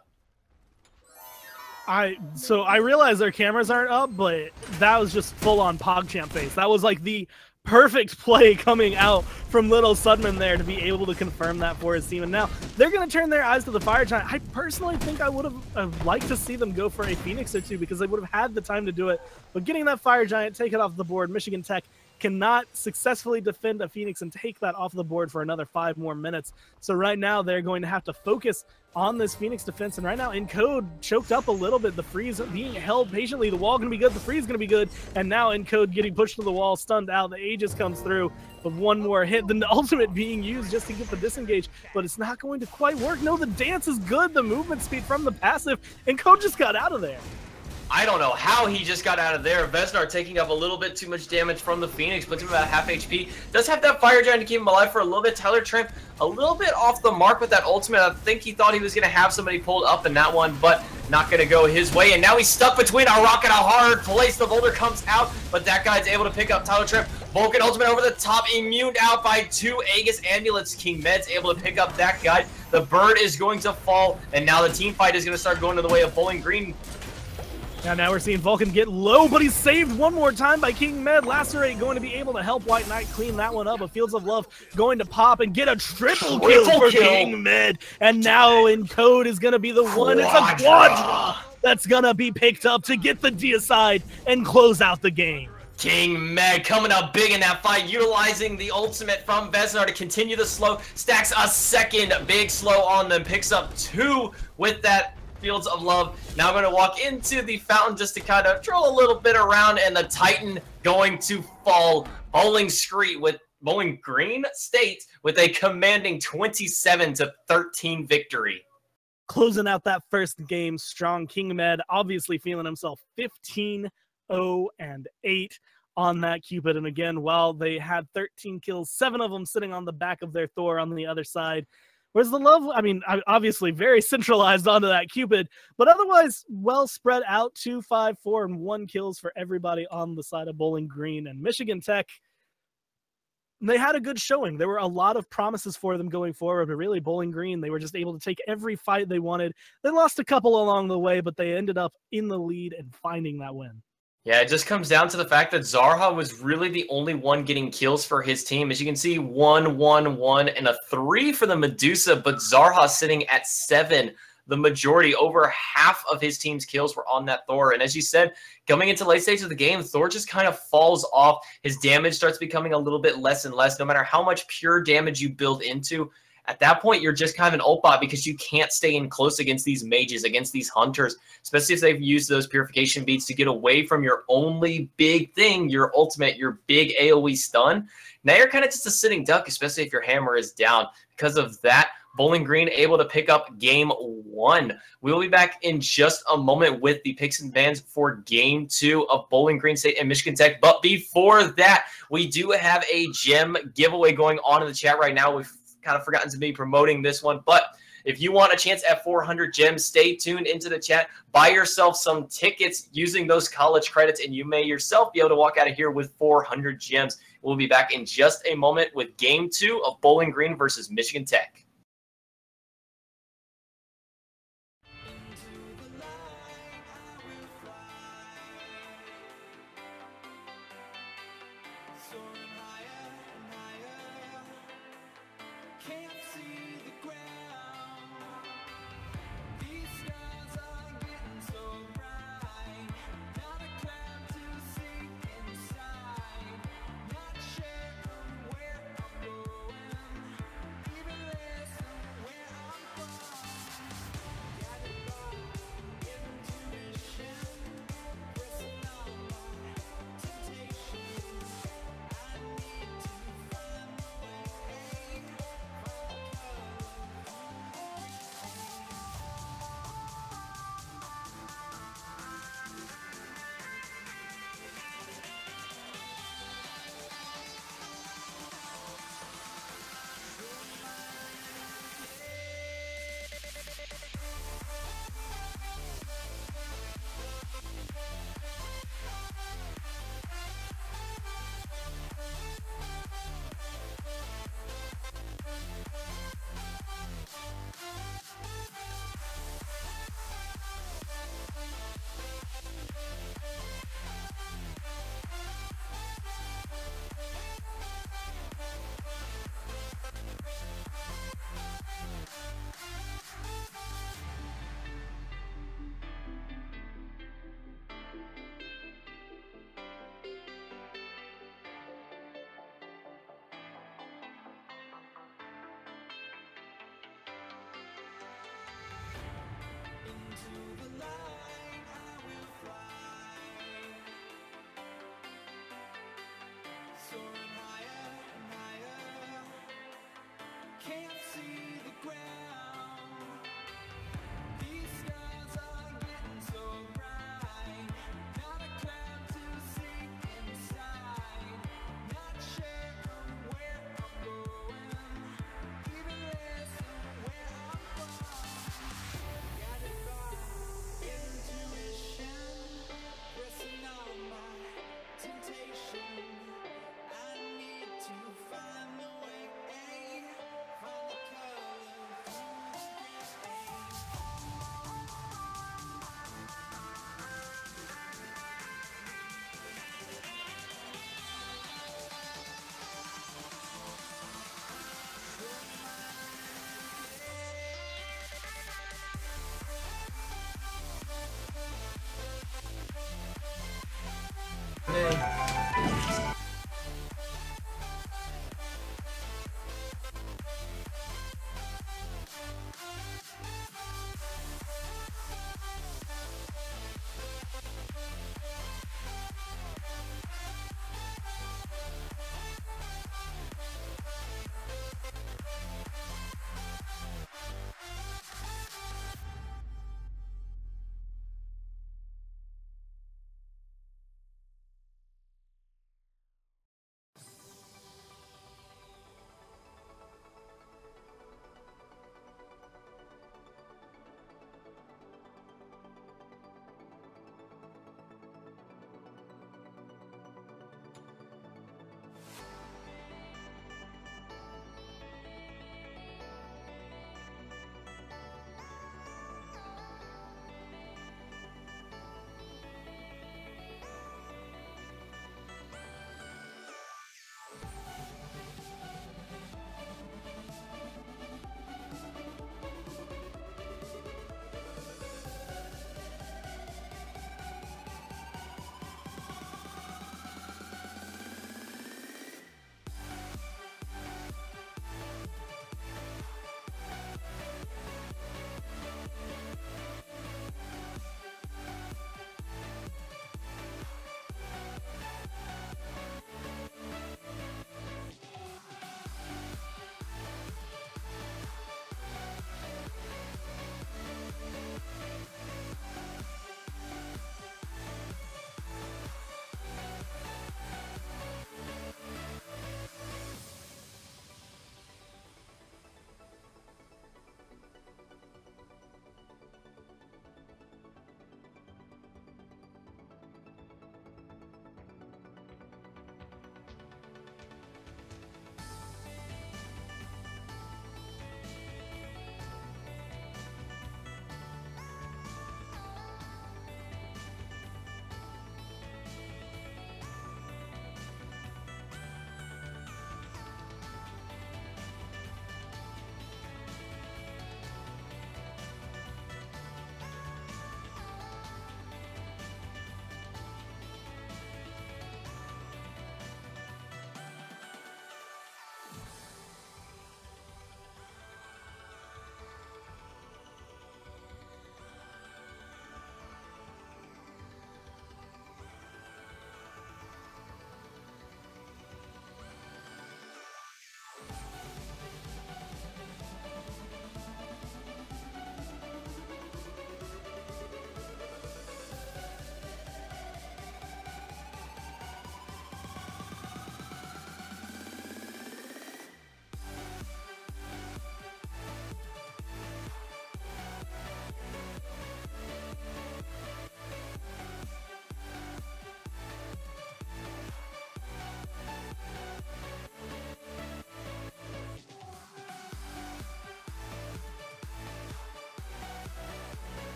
I so I realize their cameras aren't up, but that was just full on PogChamp face. That was like the perfect play coming out from Little Sudman there to be able to confirm that for his team. And now they're going to turn their eyes to the Fire Giant. I personally think I would have liked to see them go for a Phoenix or two because they would have had the time to do it. But getting that Fire Giant, take it off the board, Michigan Tech cannot successfully defend a Phoenix and take that off the board for another five more minutes. So right now they're going to have to focus on this Phoenix defense. And right now, Encode choked up a little bit. The freeze being held patiently. The wall going to be good. The freeze going to be good. And now Encode getting pushed to the wall, stunned out. The Aegis comes through with one more hit. The ultimate being used just to get the disengage, but it's not going to quite work. No, the dance is good. The movement speed from the passive. Encode just got out of there. I don't know how he just got out of there. Vesnar taking up a little bit too much damage from the Phoenix, puts him about half HP. Does have that Fire Giant to keep him alive for a little bit. Tyler Tramp a little bit off the mark with that ultimate. I think he thought he was going to have somebody pulled up in that one, but not going to go his way. And now he's stuck between a rock and a hard place. The boulder comes out, but that guy's able to pick up Tyler Tramp. Vulcan ultimate over the top, immune out by two Aegis Amulets. King Med's able to pick up that guy. The bird is going to fall, and now the team fight is going to start going to the way of Bowling Green. Now, now we're seeing Vulcan get low, but he's saved one more time by King Med. Lacerate going to be able to help White Kite clean that one up. A Fields of Love going to pop and get a triple, triple kill for kill. King Med. And now Encode is going to be the one. It's a quadra that's going to be picked up to get the deicide and close out the game. King Med coming up big in that fight, utilizing the ultimate from Vesnar to continue the slow. Stacks a second big slow on them, picks up two with that Fields of Love. Now I'm going to walk into the fountain just to kind of troll a little bit around, and the Titan going to fall. Bowling Street with Bowling Green State with a commanding 27 to 13 victory. Closing out that first game, strong King Med obviously feeling himself 15 0 and 8 on that Cupid. And again, while they had 13 kills, seven of them sitting on the back of their Thor on the other side, Whereas the love, I mean, obviously very centralized onto that Cupid, but otherwise well spread out two, five, four, and one kills for everybody on the side of Bowling Green and Michigan Tech. They had a good showing. There were a lot of promises for them going forward, but really, Bowling Green, they were just able to take every fight they wanted. They lost a couple along the way, but they ended up in the lead and finding that win. Yeah, it just comes down to the fact that Zarha was really the only one getting kills for his team. As you can see, one, one, one, and a three for the Medusa, but Zarha sitting at seven. The majority, over half of his team's kills were on that Thor. And as you said, coming into late stage of the game, Thor just kind of falls off. His damage starts becoming a little bit less and less, no matter how much pure damage you build into at that point you're just kind of an ult bot because you can't stay in close against these mages, against these hunters, especially if they've used those purification beads to get away from your only big thing, your ultimate, your big AoE stun. Now you're kind of just a sitting duck, especially if your hammer is down. Because of that, Bowling Green able to pick up game one. We'll be back in just a moment with the picks and bans for game two of Bowling Green State and Michigan Tech. But before that, we do have a gem giveaway going on in the chat right now. We've kind of forgotten to be promoting this one. But if you want a chance at 400 gems, stay tuned into the chat. Buy yourself some tickets using those college credits, and you may yourself be able to walk out of here with 400 gems. We'll be back in just a moment with game two of Bowling Green versus Michigan Tech.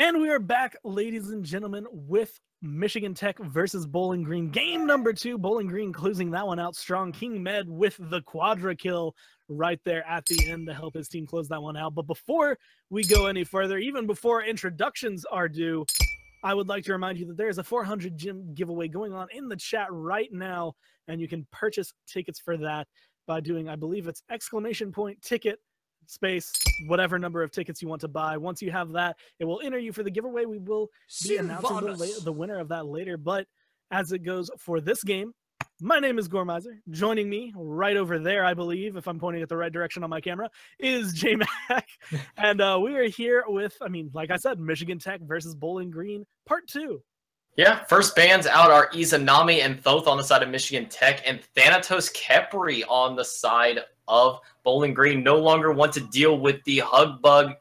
And we are back, ladies and gentlemen, with Michigan Tech versus Bowling Green. Game number two. Bowling Green closing that one out strong. King Med with the quadra kill right there at the end to help his team close that one out. But before we go any further, even before introductions are due, I would like to remind you that there is a 400 gym giveaway going on in the chat right now, and you can purchase tickets for that by doing, I believe it's exclamation point ticket space, whatever number of tickets you want to buy. Once you have that, it will enter you for the giveaway. We will be announcing the, the winner of that later. But as it goes for this game, my name is Gormizer. Joining me right over there, I believe, if I'm pointing at the right direction on my camera, is J Mac. and uh, we are here with, I mean, like I said, Michigan Tech versus Bowling Green, part two. Yeah, first bands out are Izanami and Thoth on the side of Michigan Tech, and Thanatos Khepri on the side of Bowling Green. No longer want to deal with the Hug Bug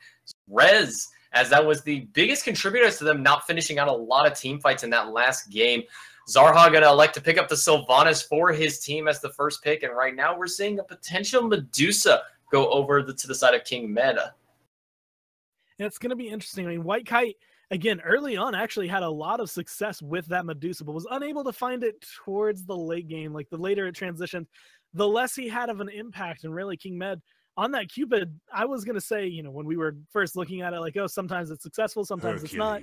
Res, as that was the biggest contributor to them not finishing out a lot of team fights in that last game. Zarha going to elect to pick up the Sylvanus for his team as the first pick, and right now we're seeing a potential Medusa go over the, to the side of King Meta. It's going to be interesting. I mean, White Kite, again, early on actually had a lot of success with that Medusa, but was unable to find it towards the late game. Like the later it transitioned, the less he had of an impact. And really, King Med on that Cupid, I was going to say, you know, when we were first looking at it, like, oh, sometimes it's successful, sometimes it's not.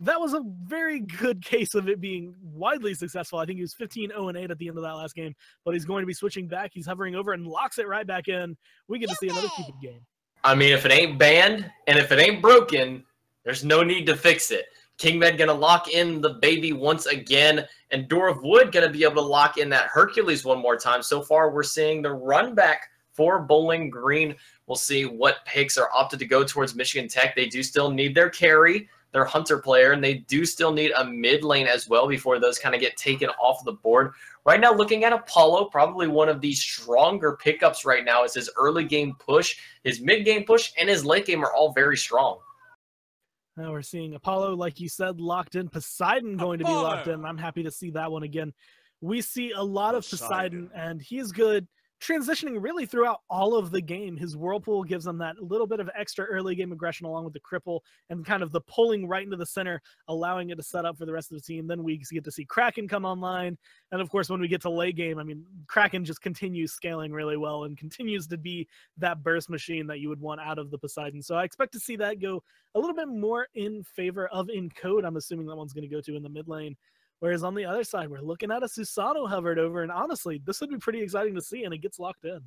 That was a very good case of it being widely successful. I think he was 15 0 and 8 at the end of that last game, but he's going to be switching back. He's hovering over and locks it right back in. We get to see another Cupid game. I mean, if it ain't banned and if it ain't broken, there's no need to fix it. King Med gonna lock in the baby once again, and Door of Wood gonna be able to lock in that Hercules one more time. So far, we're seeing the run back for Bowling Green. We'll see what picks are opted to go towards Michigan Tech. They do still need their carry, their hunter player, and they do still need a mid lane as well before those kind of get taken off the board. Right now, looking at Apollo, probably one of the stronger pickups right now is his early game push, his mid game push, and his late game are all very strong. Now we're seeing Apollo, like you said, locked in. Poseidon going to be locked in. I'm happy to see that one again. We see a lot of Poseidon, and he's good transitioning really throughout all of the game. His whirlpool gives him that little bit of extra early game aggression along with the cripple and kind of the pulling right into the center, allowing it to set up for the rest of the team. Then we get to see Kraken come online. And of course, when we get to late game, I mean, Kraken just continues scaling really well and continues to be that burst machine that you would want out of the Poseidon. So I expect to see that go a little bit more in favor of Encode. I'm assuming that one's going to go to in the mid lane. Whereas on the other side, we're looking at a Susano hovered over, and honestly, this would be pretty exciting to see, and it gets locked in.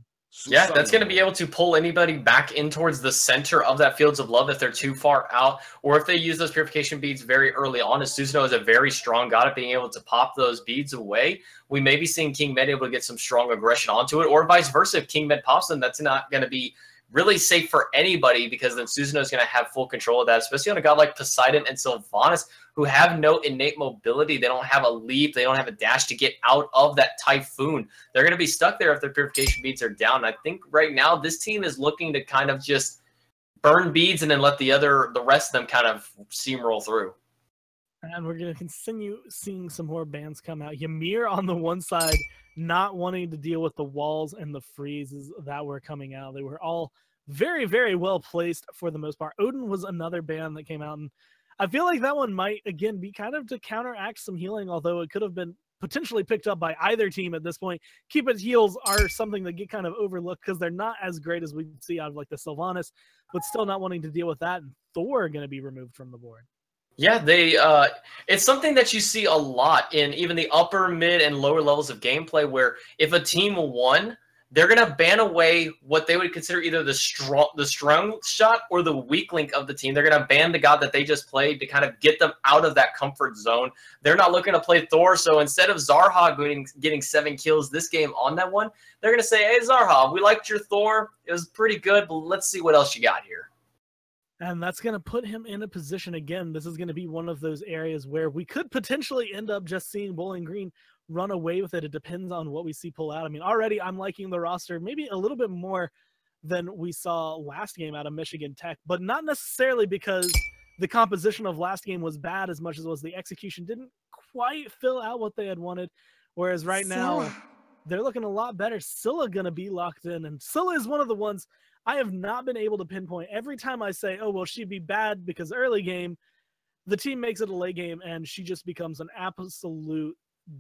Yeah, that's going to be able to pull anybody back in towards the center of that Fields of Love if they're too far out, or if they use those purification beads very early on. As Susano is a very strong god at being able to pop those beads away, we may be seeing King Med able to get some strong aggression onto it, or vice versa. If King Med pops them, that's not going to be really safe for anybody because then Susano is going to have full control of that, especially on a god like Poseidon and Sylvanus, who have no innate mobility. They don't have a leap. They don't have a dash to get out of that typhoon. They're going to be stuck there if their purification beads are down. I think right now this team is looking to kind of just burn beads and then let the other, the rest of them kind of steamroll through. And we're going to continue seeing some more bands come out. Ymir on the one side, not wanting to deal with the walls and the freezes that were coming out. They were all very, very well placed for the most part. Odin was another band that came out, and I feel like that one might again be kind of to counteract some healing, although it could have been potentially picked up by either team at this point. Cupid's heals are something that get kind of overlooked because they're not as great as we see out of like the Sylvanus, but still not wanting to deal with that. And Thor going to be removed from the board. Yeah, they uh it's something that you see a lot in even the upper, mid, and lower levels of gameplay where if a team won, they're gonna ban away what they would consider either the strong the strong shot or the weak link of the team. They're gonna ban the god that they just played to kind of get them out of that comfort zone. They're not looking to play Thor, so instead of Zarha getting getting seven kills this game on that one, they're gonna say, Hey Zarha, we liked your Thor. It was pretty good, but let's see what else you got here. And that's going to put him in a position again. This is going to be one of those areas where we could potentially end up just seeing Bowling Green run away with it. It depends on what we see pull out. I mean, already I'm liking the roster maybe a little bit more than we saw last game out of Michigan Tech, but not necessarily because the composition of last game was bad as much as was the execution didn't quite fill out what they had wanted. Whereas right now, they're looking a lot better. Scylla gonna be locked in, and Scylla is one of the ones I have not been able to pinpoint. Every time I say, "Oh well, she'd be bad because early game," the team makes it a late game and she just becomes an absolute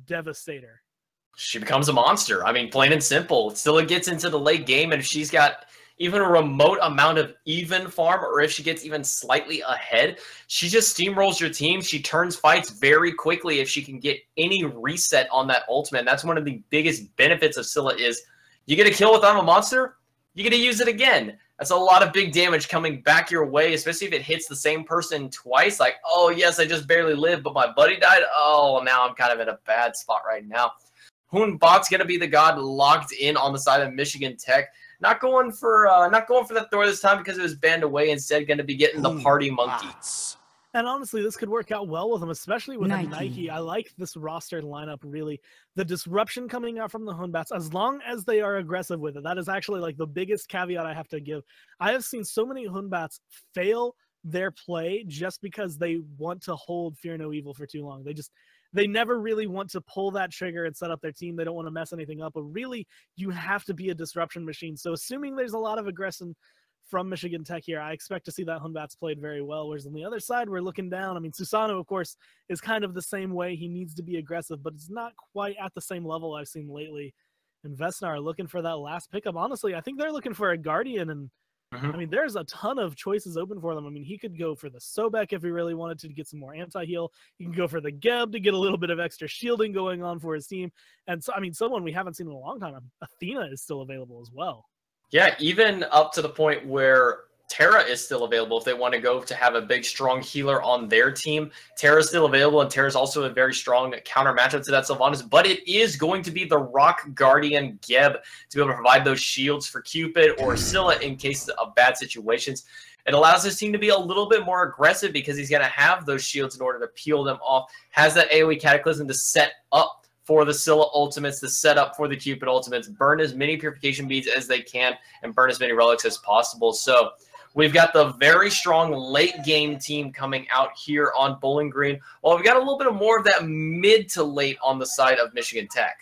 devastator. She becomes a monster. I mean, plain and simple. Scylla gets into the late game, and if she's got even a remote amount of even farm, or if she gets even slightly ahead, she just steamrolls your team. She turns fights very quickly if she can get any reset on that ultimate. And that's one of the biggest benefits of Scylla is you get a kill with I'm a monster, you get to use it again. That's a lot of big damage coming back your way, especially if it hits the same person twice. Like, oh yes, I just barely lived, but my buddy died. Oh, now I'm kind of in a bad spot right now. Hun Batz gonna be the god locked in on the side of Michigan Tech. Not going for uh, not going for the Thor this time because it was banned away. Instead, going to be getting the party monkey. And honestly, this could work out well with them, especially with Nike. Nike. Nike. I like this roster lineup really. The disruption coming out from the Hun Batz, as long as they are aggressive with it, that is actually like the biggest caveat I have to give. I have seen so many Hun Batz fail their play just because they want to hold Fear No Evil for too long. They just they never really want to pull that trigger and set up their team. They don't want to mess anything up. But really, you have to be a disruption machine. So assuming there's a lot of aggression from Michigan Tech here. I expect to see that Hun Batz played very well. Whereas on the other side, we're looking down. I mean, Susano, of course, is kind of the same way. He needs to be aggressive, but it's not quite at the same level I've seen lately. And Vesna are looking for that last pickup. Honestly, I think they're looking for a Guardian. And Mhm. I mean, there's a ton of choices open for them. I mean, he could go for the Sobek if he really wanted to, to get some more anti heal. He can go for the Geb to get a little bit of extra shielding going on for his team. And so, I mean, someone we haven't seen in a long time, Athena is still available as well. Yeah, even up to the point where Terra is still available if they want to go to have a big, strong healer on their team. Terra is still available, and Terra is also a very strong counter matchup to that Sylvanus, but it is going to be the Rock Guardian Geb to be able to provide those shields for Cupid or Scylla in cases of bad situations. It allows his team to be a little bit more aggressive because he's going to have those shields in order to peel them off. Has that AoE Cataclysm to set up for the Scylla ultimates, the setup for the Cupid ultimates, burn as many purification beads as they can, and burn as many relics as possible. So we've got the very strong late game team coming out here on Bowling Green. Well, we've got a little bit of more of that mid to late on the side of Michigan Tech.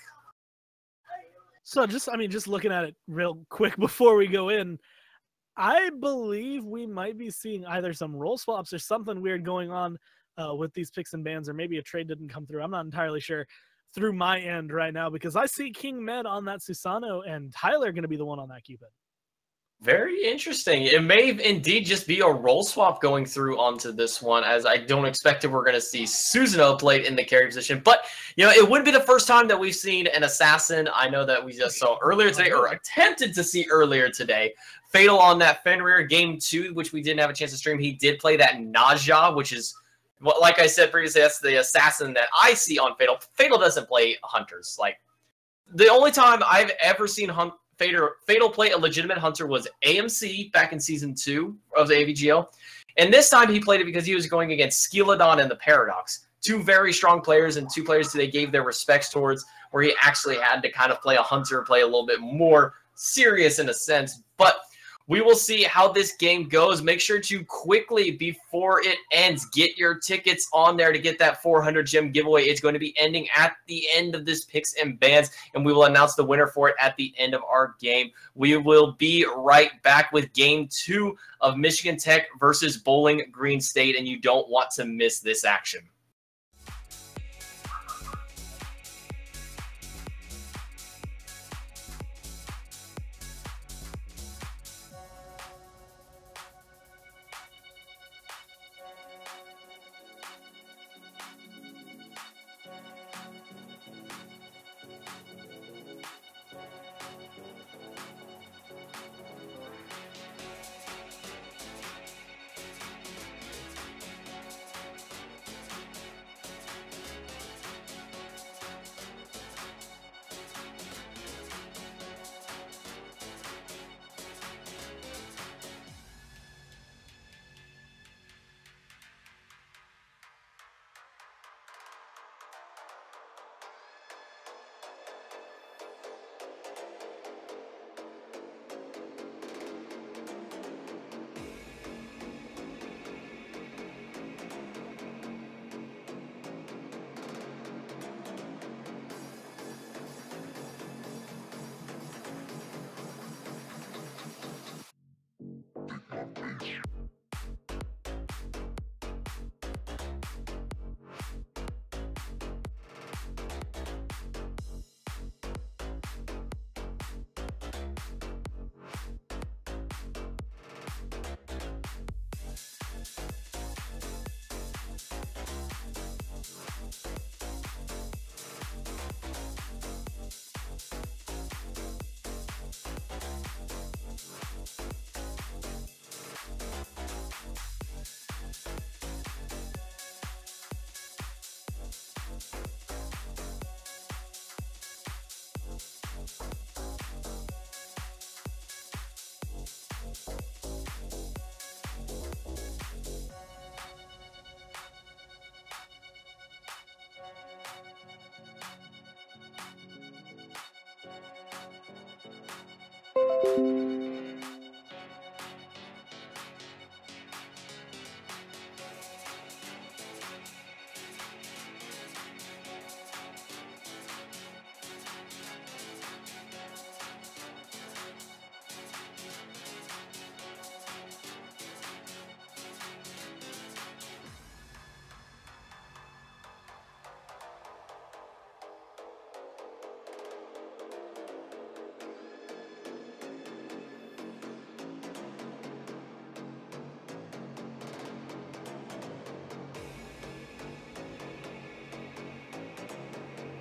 So just I mean, just looking at it real quick before we go in, I believe we might be seeing either some roll swaps or something weird going on uh, with these picks and bans, or maybe a trade didn't come through. I'm not entirely sure through my end right now because I see King Med on that Susano and Tyler going to be the one on that Cupid. Very interesting. It may indeed just be a roll swap going through onto this one, as I don't expect that we're going to see Susano played in the carry position. But, you know, it wouldn't be the first time that we've seen an assassin. I know that we just saw earlier today, or attempted to see earlier today. Fatal on that Fenrir game two, which we didn't have a chance to stream. He did play that Ne Zha, which is, well, like I said previously, that's the assassin that I see on Fatal. Fatal doesn't play hunters. Like, the only time I've ever seen Fatal, Fatal play a legitimate hunter was AMC back in season two of the AVGL. And this time he played it because he was going against Skilodon and the Paradox. Two very strong players and two players they gave their respects towards, where he actually had to kind of play a hunter, play a little bit more serious in a sense. But we will see how this game goes. Make sure to quickly, before it ends, get your tickets on there to get that 400 gem giveaway. It's going to be ending at the end of this picks and bans, and we will announce the winner for it at the end of our game. We will be right back with game two of Michigan Tech versus Bowling Green State, and you don't want to miss this action.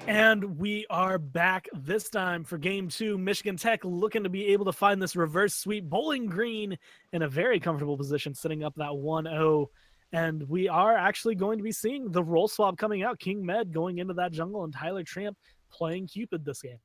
And we are back this time for game two. Michigan Tech looking to be able to find this reverse sweep. Bowling Green in a very comfortable position, setting up that 1 0. And we are actually going to be seeing the role swap coming out. King Med going into that jungle and Tyler Tramp playing Cupid this game.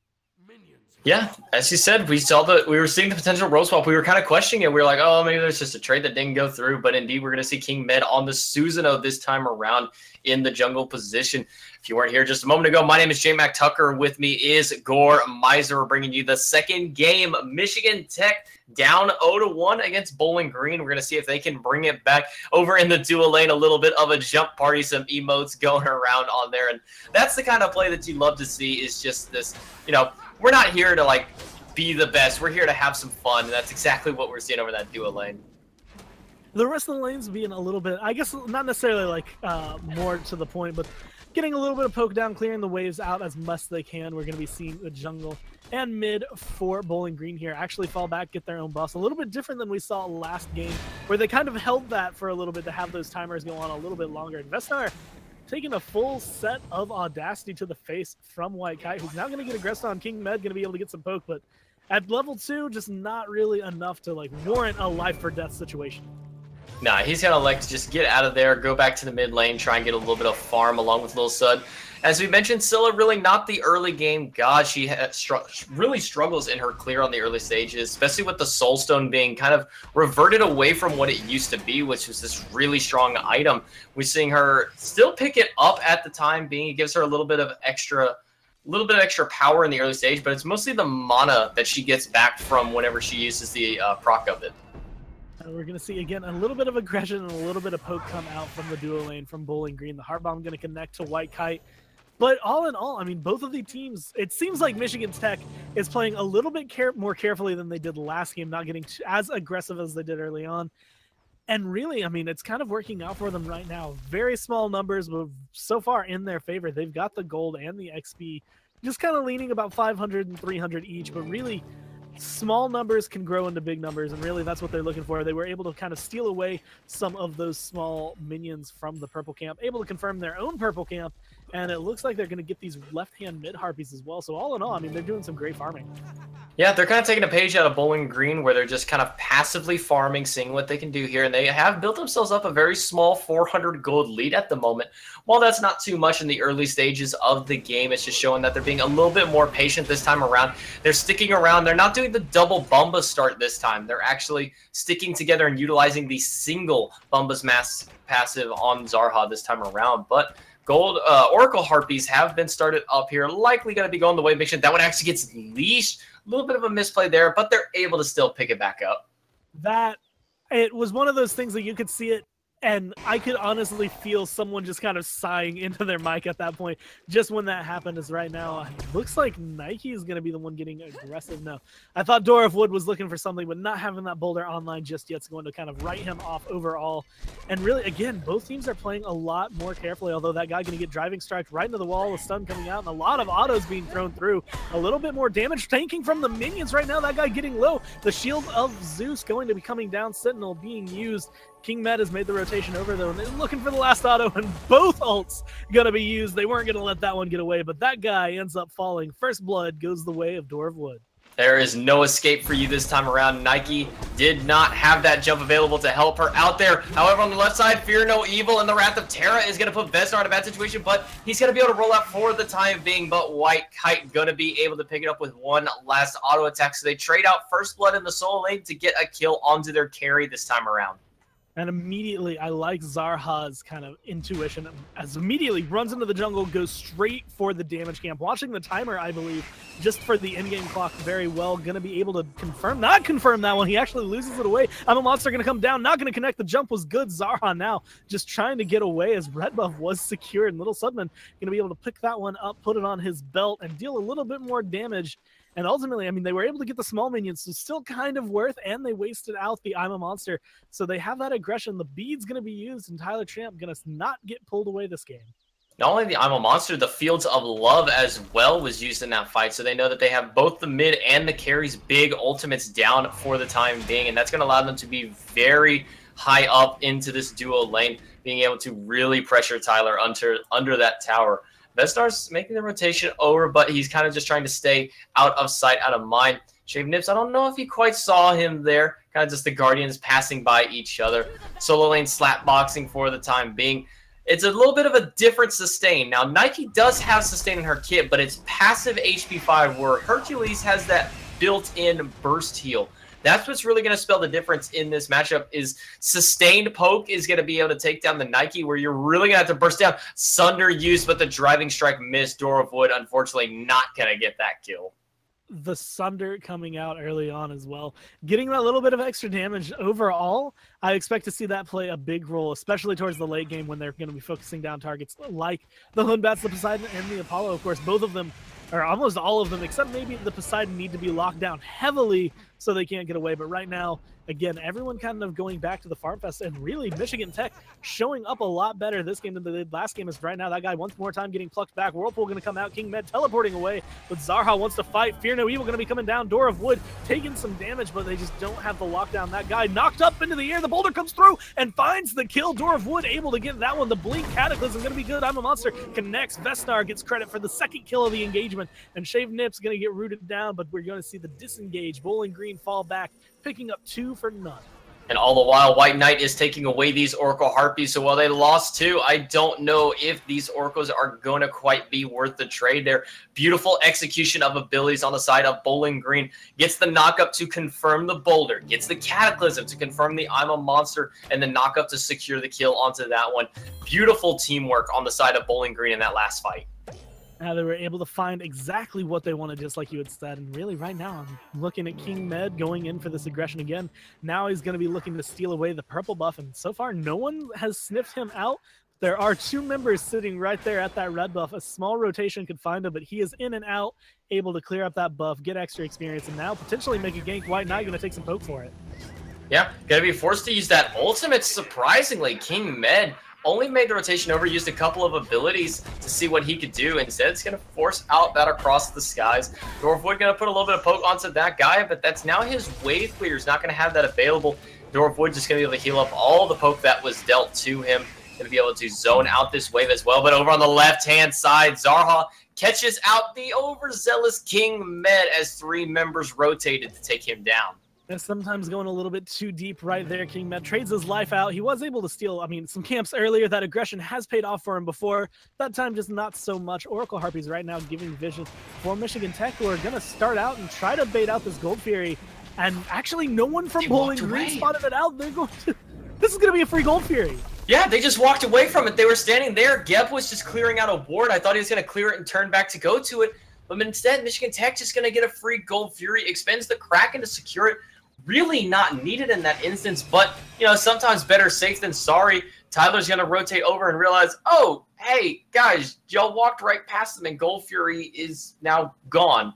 Yeah, as you said, we saw the we were seeing the potential role swap. We were kind of questioning it. We were like, oh, maybe there's just a trade that didn't go through. But indeed, we're going to see King Med on the Susanoo this time around in the jungle position. If you weren't here just a moment ago, my name is J Mac Tucker. With me is Gore Miser. We're bringing you the second game. Michigan Tech down 0 to 1 against Bowling Green. We're going to see if they can bring it back over in the dual lane. A little bit of a jump party, some emotes going around on there. And that's the kind of play that you love to see is just this, you know, we're not here to like be the best. We're here to have some fun. And that's exactly what we're seeing over that dual lane. The rest of the lanes being a little bit, I guess, not necessarily like uh, more to the point, but getting a little bit of poke down, clearing the waves out as much as they can. We're going to be seeing the jungle and mid for Bowling Green here actually fall back, get their own buffs. A little bit different than we saw last game, where they kind of held that for a little bit to have those timers go on a little bit longer. And Vesnar taking a full set of audacity to the face from White Kite, who's now going to get aggressed on King Med, going to be able to get some poke, but at level two, just not really enough to like warrant a life or death situation. Nah, he's gonna like to just get out of there, go back to the mid lane, try and get a little bit of farm along with Lil Sud. As we mentioned, Scylla really not the early game god. She str- really struggles in her clear on the early stages, especially with the Soulstone being kind of reverted away from what it used to be, which was this really strong item. We're seeing her still pick it up at the time being. It gives her a little bit of extra, little bit of extra power in the early stage, but it's mostly the mana that she gets back from whenever she uses the uh, proc of it. And we're going to see again a little bit of aggression and a little bit of poke come out from the duo lane from Bowling Green. The Heart Bomb going to connect to White Kite. But all in all, I mean, both of the teams, it seems like Michigan Tech is playing a little bit care- more carefully than they did last game, not getting as aggressive as they did early on. And really, I mean, it's kind of working out for them right now. Very small numbers, but so far in their favor. They've got the gold and the XP, just kind of leaning about 500 and 300 each, but really small numbers can grow into big numbers and really that's what they're looking for they were able to kind of steal away some of those small minions from the purple camp able to confirm their own purple camp and it looks like they're going to get these left hand mid harpies as well so all in all i mean they're doing some great farming Yeah, they're kind of taking a page out of Bowling Green where they're just kind of passively farming, seeing what they can do here. And they have built themselves up a very small 400 gold lead at the moment. While that's not too much in the early stages of the game, it's just showing that they're being a little bit more patient this time around. They're sticking around. They're not doing the double Bumba start this time. They're actually sticking together and utilizing the single Bumba's mass passive on Zarha this time around. But Gold uh, Oracle Harpies have been started up here. Likely going to be going the way of. That one actually gets leashed. A little bit of a misplay there, but they're able to still pick it back up. that it was one of those things that you could see it and I could honestly feel someone just kind of sighing into their mic at that point. Just when that happened, is right now. It looks like Nike is going to be the one getting aggressive now. I thought Door of Wood was looking for something, but not having that boulder online just yet is going to kind of write him off overall. And really, again, both teams are playing a lot more carefully. Although that guy going to get driving strike right into the wall, a stun coming out, and a lot of autos being thrown through. A little bit more damage tanking from the minions right now. That guy getting low. The shield of Zeus going to be coming down. Sentinel being used. King Med has made the rotation over though, and they're looking for the last auto, and both ults gonna be used. They weren't gonna let that one get away, but that guy ends up falling. First blood goes the way of Door of Wood. There is no escape for you this time around. Nike did not have that jump available to help her out there. However, on the left side, Fear No Evil and the Wrath of Terra is going to put Vesnar in a bad situation, but he's going to be able to roll out for the time being. But White Kite going to be able to pick it up with one last auto attack. So they trade out First Blood in the Soul Lane to get a kill onto their carry this time around. And immediately, I like Zarha's kind of intuition. As immediately runs into the jungle, goes straight for the damage camp. Watching the timer, I believe, just for the in-game clock very well. Gonna be able to confirm, not confirm that one. He actually loses it away. I'm a monster gonna come down, not gonna connect. The jump was good. Zarha now just trying to get away as red buff was secured. And Little Sudman gonna be able to pick that one up, put it on his belt, and deal a little bit more damage. And ultimately, I mean, they were able to get the small minions, so still kind of worth, and they wasted out the I'm a monster. So they have that aggression. The bead's going to be used, and Tyler Tramp going to not get pulled away this game. Not only the I'm a Monster, the Fields of Love as well was used in that fight. So they know that they have both the mid and the carries big ultimates down for the time being. And that's going to allow them to be very high up into this duo lane, being able to really pressure Tyler under, under that tower. Vesnar's making the rotation over, but he's kind of just trying to stay out of sight, out of mind. Shave Nips, I don't know if he quite saw him there. Kind of just the Guardians passing by each other. Solo lane slap boxing for the time being. It's a little bit of a different sustain. Now, Nike does have sustain in her kit, but it's passive HP 5, where Hercules has that built-in burst heal. That's what's really going to spell the difference in this matchup is sustained poke is going to be able to take down the Nike where you're really going to have to burst down. Sunder used, but the driving strike missed. Door of Wood, unfortunately, not going to get that kill. the Sunder coming out early on as well, getting that little bit of extra damage overall. I expect to see that play a big role, especially towards the late game when they're going to be focusing down targets like the Hun Batz, the Poseidon, and the Apollo. Of course, both of them, or almost all of them, except maybe the Poseidon, need to be locked down heavily so they can't get away. But right now, again, everyone kind of going back to the Farm Fest, and really Michigan Tech showing up a lot better this game than did last game. Is right now that guy once more time getting plucked back. Whirlpool going to come out. King Med teleporting away, but Zarha wants to fight. Fear No Evil going to be coming down. Door of Wood taking some damage, but they just don't have the lockdown. That guy knocked up into the air. The boulder comes through and finds the kill. Door of Wood able to get that one. The Blink Cataclysm going to be good. I'm a monster. Connects. Vesnar gets credit for the second kill of the engagement, and Shave Nips going to get rooted down, but we're going to see the disengage. Bowling Green fall back, picking up two for none. And all the while, White Kite is taking away these Oracle Harpies. So while they lost two, I don't know if these Oracles are going to quite be worth the trade. Their beautiful execution of abilities on the side of Bowling Green gets the knockup to confirm the Boulder, gets the Cataclysm to confirm the I'm a Monster, and the knockup to secure the kill onto that one. Beautiful teamwork on the side of Bowling Green in that last fight. Now they were able to find exactly what they wanted, just like you had said. And really, right now, I'm looking at King Med going in for this aggression again. Now he's going to be looking to steal away the purple buff, and so far, no one has sniffed him out. There are two members sitting right there at that red buff. A small rotation could find him, but he is in and out, able to clear up that buff, get extra experience, and now potentially make a gank. White Kite going to take some poke for it. Yeah, gonna be forced to use that ultimate. Surprisingly, King Med only made the rotation over, used a couple of abilities to see what he could do. Instead, it's gonna force out that across the skies. Door of Wood gonna put a little bit of poke onto that guy, but that's now his wave clear. He's not gonna have that available. Door of Wood just gonna be able to heal up all the poke that was dealt to him. Gonna be able to zone out this wave as well. But over on the left-hand side, Zarha catches out the overzealous King Med as three members rotated to take him down. And sometimes going a little bit too deep right there. King Med trades his life out. He was able to steal, I mean, some camps earlier. That aggression has paid off for him before. That time, just not so much. Oracle Harpies right now giving vision for Michigan Tech, who are going to start out and try to bait out this Gold Fury. And actually, no one from They Bowling Green spotted it out. They're going to. This is going to be a free Gold Fury. Yeah, they just walked away from it. They were standing there. Geb was just clearing out a ward. I thought he was going to clear it and turn back to go to it. But instead, Michigan Tech just going to get a free Gold Fury, expends the Kraken to secure it. Really not needed in that instance, but, you know, sometimes better safe than sorry. Tyler's going to rotate over and realize, oh, hey, guys, y'all walked right past them and Gold Fury is now gone.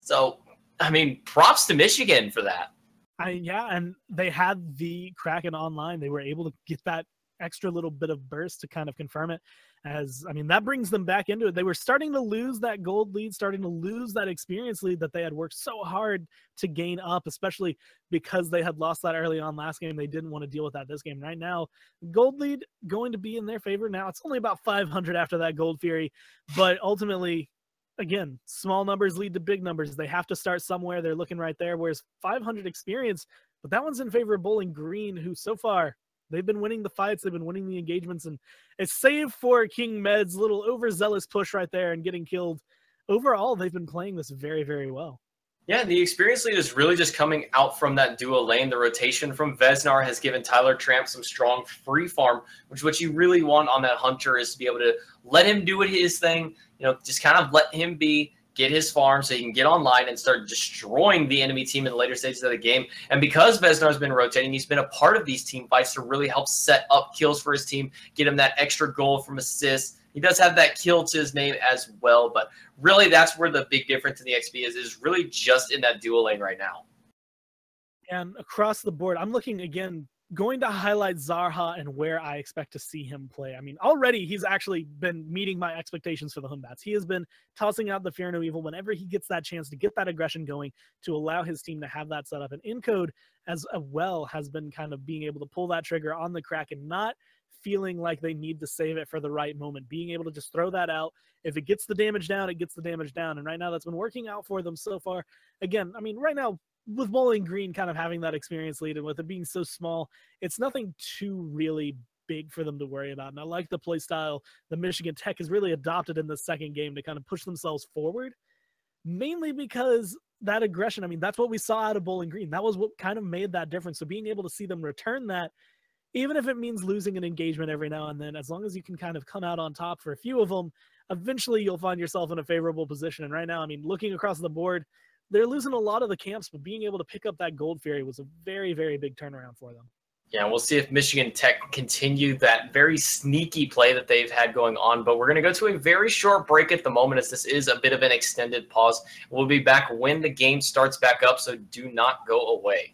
So, I mean, props to Michigan for that. I, yeah, and they had the Kraken online. They were able to get that extra little bit of burst to kind of confirm it. As I mean, that brings them back into it. They were starting to lose that gold lead, starting to lose that experience lead that they had worked so hard to gain up, especially because they had lost that early on last game. They didn't want to deal with that this game. Right now, gold lead going to be in their favor. Now it's only about 500 after that gold fury, but ultimately again, small numbers lead to big numbers. They have to start somewhere. They're looking right there. Whereas 500 experience, but that one's in favor of Bowling Green, who so far they've been winning the fights, they've been winning the engagements, and it's save for King Med's little overzealous push right there and getting killed. Overall, they've been playing this very, very well. Yeah, the experience lead is really just coming out from that duo lane. The rotation from Vesnar has given Tyler Tramp some strong free farm, which what you really want on that hunter is to be able to let him do his thing. You know, just kind of let him be, get his farm so he can get online and start destroying the enemy team in the later stages of the game. And because Vesnar's been rotating, he's been a part of these team fights to really help set up kills for his team, get him that extra goal from assists. He does have that kill to his name as well, but really that's where the big difference in the XP is, is really just in that dual lane right now. And across the board, I'm looking again, going to highlight Zarha and where I expect to see him play. I mean, already he's actually been meeting my expectations for the Hun Batz. He has been tossing out the Fear No Evil whenever he gets that chance to get that aggression going to allow his team to have that set up. And Encode as well has been kind of being able to pull that trigger on the Kraken, not feeling like they need to save it for the right moment, being able to just throw that out. If it gets the damage down, it gets the damage down. And right now, that's been working out for them so far. Again, I mean, right now, with Bowling Green kind of having that experience lead and with it being so small, it's nothing too really big for them to worry about. And I like the play style the Michigan Tech has really adopted in the second game to kind of push themselves forward, mainly because that aggression, I mean, that's what we saw out of Bowling Green. That was what kind of made that difference. So being able to see them return that, even if it means losing an engagement every now and then, as long as you can kind of come out on top for a few of them, eventually you'll find yourself in a favorable position. And right now, I mean, looking across the board, they're losing a lot of the camps, but being able to pick up that Gold Fury was a very, very big turnaround for them. Yeah, we'll see if Michigan Tech continue that very sneaky play that they've had going on. But we're going to go to a very short break at the moment, as this is a bit of an extended pause. We'll be back when the game starts back up, so do not go away.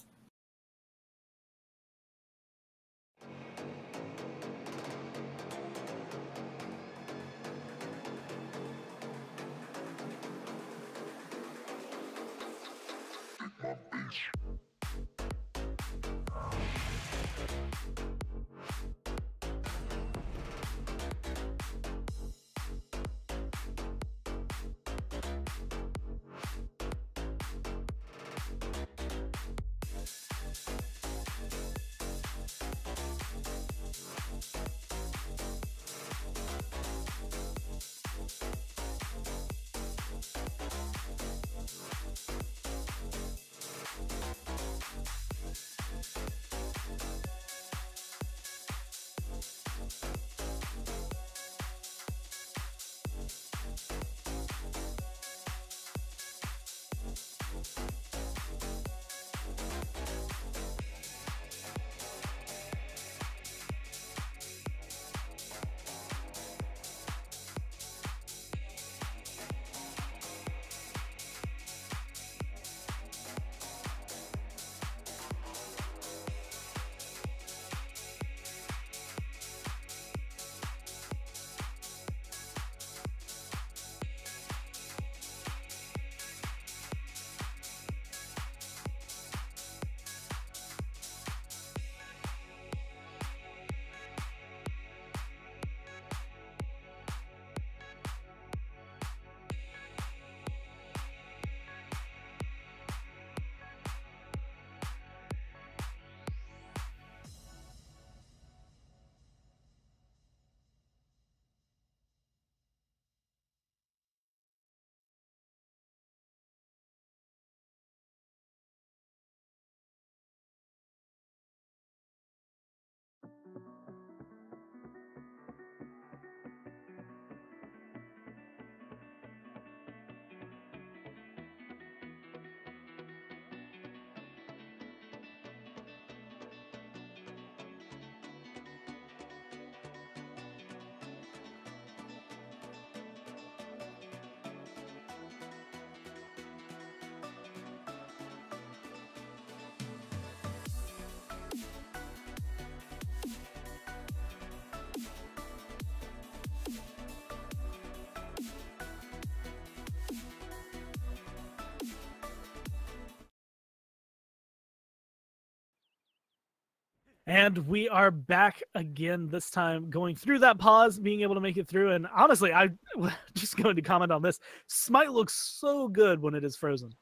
And we are back again this time, going through that pause, being able to make it through. And honestly, I just going to comment on this. Smite looks so good when it is frozen.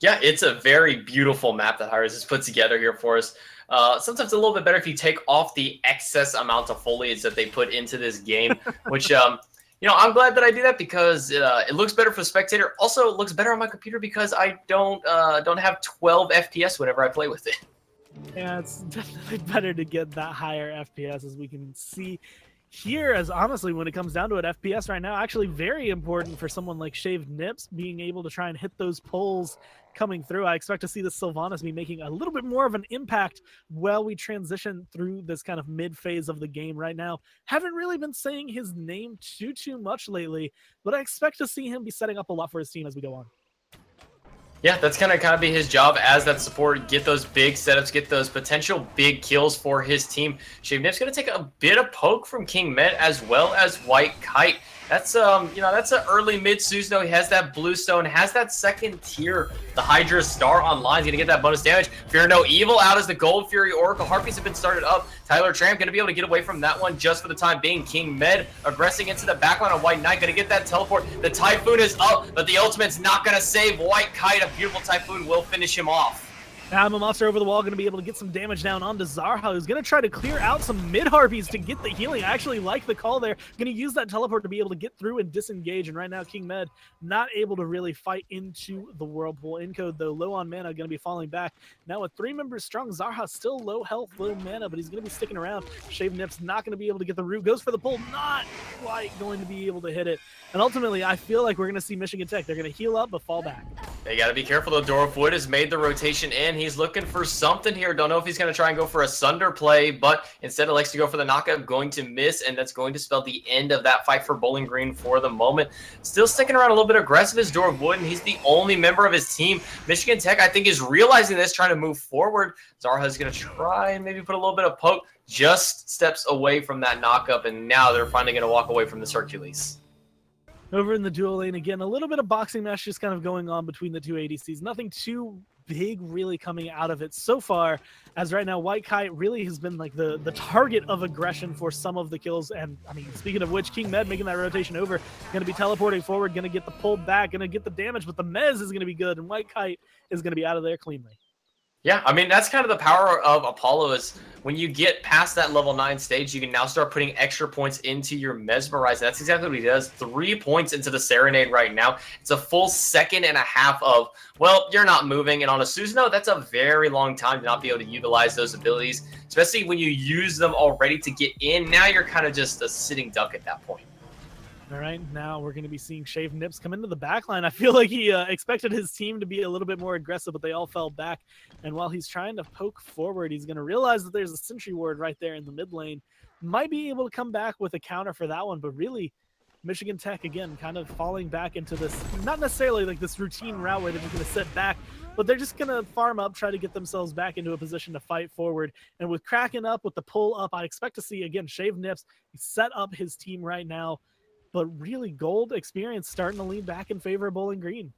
Yeah, it's a very beautiful map that Hi-Rez has put together here for us. Uh, sometimes a little bit better if you take off the excess amount of foliage that they put into this game, which, um, you know, I'm glad that I do that because uh, it looks better for the spectator. Also, it looks better on my computer because I don't uh, don't have 12 FPS whenever I play with it. Yeah, it's definitely better to get that higher FPS as we can see here. As honestly, when it comes down to it, FPS right now actually very important for someone like Shaved Nips being able to try and hit those poles coming through. I expect to see the Sylvanus be making a little bit more of an impact while we transition through this kind of mid phase of the game right now. Haven't really been saying his name too too much lately, but I expect to see him be setting up a lot for his team as we go on. Yeah, that's gonna kind of be his job as that support. Get those big setups, get those potential big kills for his team. Shave Nip's gonna take a bit of poke from King Med as well as White Kite. That's um, you know, that's an early mid Susanoo. He has that blue stone, has that second tier, the Hydra Star online. He's gonna get that bonus damage. Fear no evil out as the Gold Fury Oracle. Harpies have been started up. Tyler Tramp gonna be able to get away from that one just for the time being. King Med aggressing into the backline of White Kite, gonna get that teleport. The Typhoon is up, but the ultimate's not gonna save White Kite. A beautiful Typhoon will finish him off. I'm a monster over the wall, going to be able to get some damage down onto Zarha, who's going to try to clear out some mid harpies to get the healing. I actually like the call there. Going to use that teleport to be able to get through and disengage. And right now, King Med not able to really fight into the whirlpool. Encode though, low on mana, going to be falling back. Now with three members strong, Zarha still low health, low mana, but he's going to be sticking around. Shave Nips not going to be able to get the root. Goes for the pull, not quite going to be able to hit it. And ultimately, I feel like we're going to see Michigan Tech. They're going to heal up but fall back. They got to be careful. though. Door of Wood has made the rotation in. He's looking for something here. Don't know if he's going to try and go for a Sunder play, but instead elects to go for the knockout. Going to miss, and that's going to spell the end of that fight for Bowling Green for the moment. Still sticking around a little bit aggressive is Door of Wood, and he's the only member of his team. Michigan Tech, I think, is realizing this, trying to move forward. Zarha's going to try and maybe put a little bit of poke. Just steps away from that knockup, and now they're finally going to walk away from this Hercules. Over in the dual lane again, a little bit of boxing match just kind of going on between the two ADCs. Nothing too big really coming out of it so far. As right now white kite really has been like the the target of aggression for some of the kills. And i mean speaking of which king med making that rotation over. To be teleporting forward to get the pull back to get the damage but the mez is to be good and white kite is to be out of there cleanly Yeah, I mean that's kind of the power of Apollo is when you get past that level nine stage, you can now start putting extra points into your mesmerize. That's exactly what he does. Three points into the serenade right now. It's a full second and a half of well, you're not moving, and on a Susanoo, that's a very long time to not be able to utilize those abilities, especially when you use them already to get in. Now you're kind of just a sitting duck at that point. All right, now we're going to be seeing Shave Nips come into the back line. I feel like he uh, expected his team to be a little bit more aggressive, but they all fell back. And while he's trying to poke forward, he's going to realize that there's a Sentry Ward right there in the mid lane. Might be able to come back with a counter for that one, but really, Michigan Tech again kind of falling back into this, not necessarily like this routine route where they're just going to sit back, but they're just going to farm up, try to get themselves back into a position to fight forward. And with Kraken up, with the pull up, I expect to see again Shave Nips set up his team right now but really gold experience starting to lean back in favor of Bowling Green.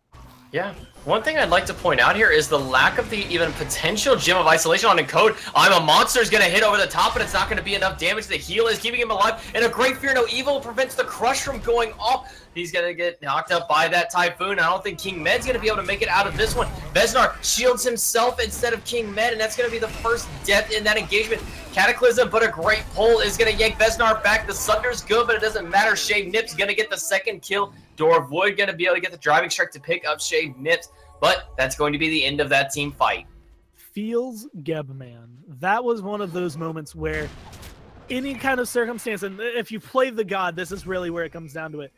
Yeah. One thing I'd like to point out here is the lack of the even potential gem of isolation on Encode. I'm a monster is going to hit over the top, but it's not going to be enough damage. The heal is keeping him alive, and a Great Fear No Evil prevents the crush from going off. He's going to get knocked up by that Typhoon. I don't think King Med's going to be able to make it out of this one. Vesnar shields himself instead of King Med, and that's going to be the first death in that engagement. Cataclysm, but a great pull is going to yank Vesnar back. The Sunder's good, but it doesn't matter. Shave Nips going to get the second kill. Door of Wood going to be able to get the driving strike to pick up Shave Nips, but that's going to be the end of that team fight. Feels Gebman. That was one of those moments where any kind of circumstance, and if you play the god, this is really where it comes down to it.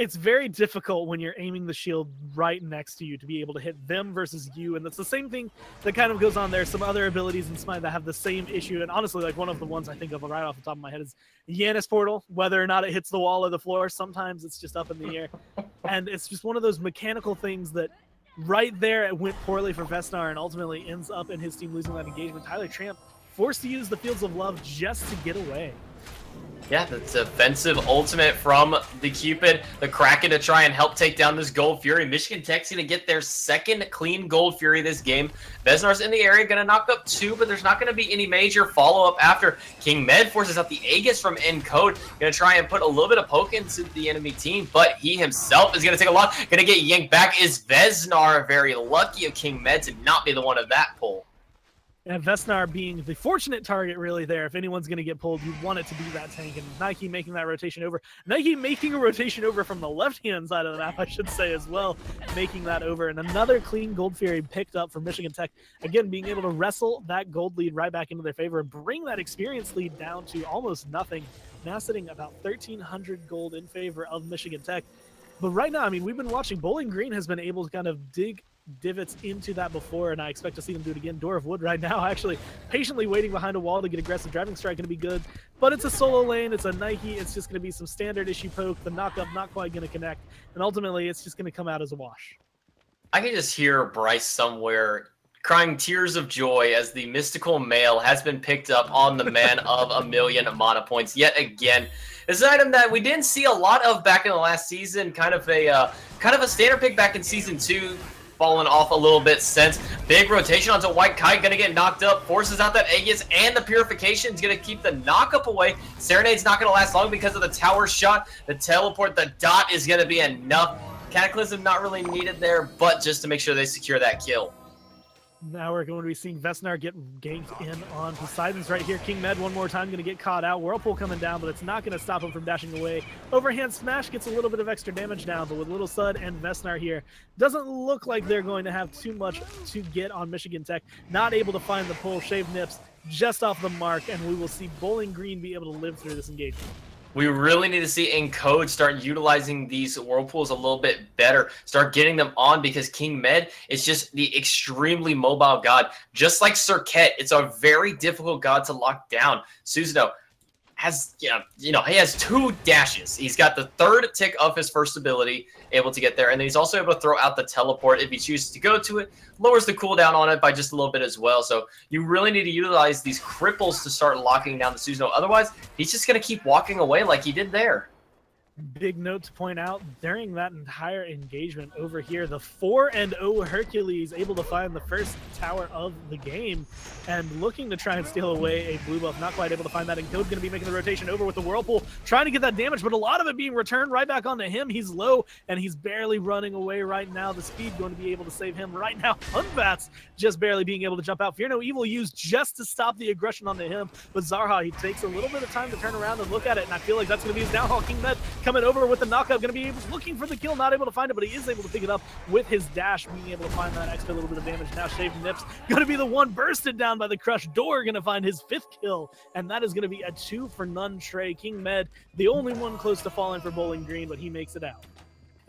It's very difficult when you're aiming the shield right next to you to be able to hit them versus you, and that's the same thing that kind of goes on there. Some other abilities in Smite that have the same issue, and honestly, like one of the ones I think of right off the top of my head is Janus Portal. Whether or not it hits the wall or the floor, sometimes it's just up in the air, and it's just one of those mechanical things that right there it went poorly for Vesnar and ultimately ends up in his team losing that engagement. Tyler Tramp forced to use the Fields of Love just to get away. Yeah, the defensive ultimate from the Cupid, the Kraken to try and help take down this Gold Fury. Michigan Tech's going to get their second clean Gold Fury this game. Vesnar's in the area, going to knock up two, but there's not going to be any major follow-up after. King Med forces out the Aegis from Encode, going to try and put a little bit of poke into the enemy team, but he himself is going to take a lot. Going to get yanked back. Is Vesnar very lucky of King Med to not be the one of that pull? And Vesnar being the fortunate target, really, there. If anyone's going to get pulled, you want it to be that tank. And Nike making that rotation over. Nike making a rotation over from the left hand side of the map, I should say, as well, making that over. And another clean Gold Fury picked up for Michigan Tech. Again, being able to wrestle that gold lead right back into their favor and bring that experience lead down to almost nothing. Now sitting about 1,300 gold in favor of Michigan Tech. But right now, I mean, we've been watching Bowling Green has been able to kind of dig divots into that before, and I expect to see them do it again. Door of Wood right now, actually patiently waiting behind a wall to get aggressive. Driving strike going to be good, but it's a solo lane. It's a Nike. It's just going to be some standard issue poke. The knock up not quite going to connect, and ultimately it's just going to come out as a wash. I can just hear Bryce somewhere crying tears of joy as the mystical mail has been picked up on the man of a million mana points yet again. This is an item that we didn't see a lot of back in the last season. Kind of a uh, kind of a standard pick back in season two. Fallen off a little bit since. Big rotation onto White Kite, gonna get knocked up. Forces out that Aegis and the Purification is gonna keep the knockup away. Serenade's not gonna last long because of the tower shot. The teleport, the dot is gonna be enough. Cataclysm not really needed there, but just to make sure they secure that kill. Now we're going to be seeing Vesnar get ganked in on Poseidon's right here. King Med one more time going to get caught out. Whirlpool coming down, but it's not going to stop him from dashing away. Overhand Smash gets a little bit of extra damage down, but with Little Sud and Vesnar here, doesn't look like they're going to have too much to get on Michigan Tech. Not able to find the pull. Shave Nips just off the mark, and we will see Bowling Green be able to live through this engagement. We really need to see Encode start utilizing these whirlpools a little bit better. Start getting them on because King Med is just the extremely mobile god. Just like Circuit, it's a very difficult god to lock down. Susanoo has, you know, you know, he has two dashes. He's got the third tick of his first ability, able to get there, and then he's also able to throw out the teleport if he chooses to go to it. Lowers the cooldown on it by just a little bit as well. So you really need to utilize these cripples to start locking down the Susanoo. Otherwise, he's just going to keep walking away like he did there. Big note to point out during that entire engagement over here, the 4 and 0 Hercules able to find the first tower of the game and looking to try and steal away a blue buff. Not quite able to find that. Encode's going to be making the rotation over with the Whirlpool, trying to get that damage, but a lot of it being returned right back onto him. He's low and he's barely running away right now. The speed going to be able to save him right now. Hun Batz just barely being able to jump out. Fear No Evil used just to stop the aggression onto him. But Zarha, he takes a little bit of time to turn around and look at it. And I feel like that's going to be his downfall. King Med coming over with the knockup, going to be looking for the kill, not able to find it, but he is able to pick it up with his dash, being able to find that extra little bit of damage. Now Shaved Nips going to be the one bursted down by the Crush Door, going to find his fifth kill, and that is going to be a two for none Trey. King Med, the only one close to falling for Bowling Green, but he makes it out.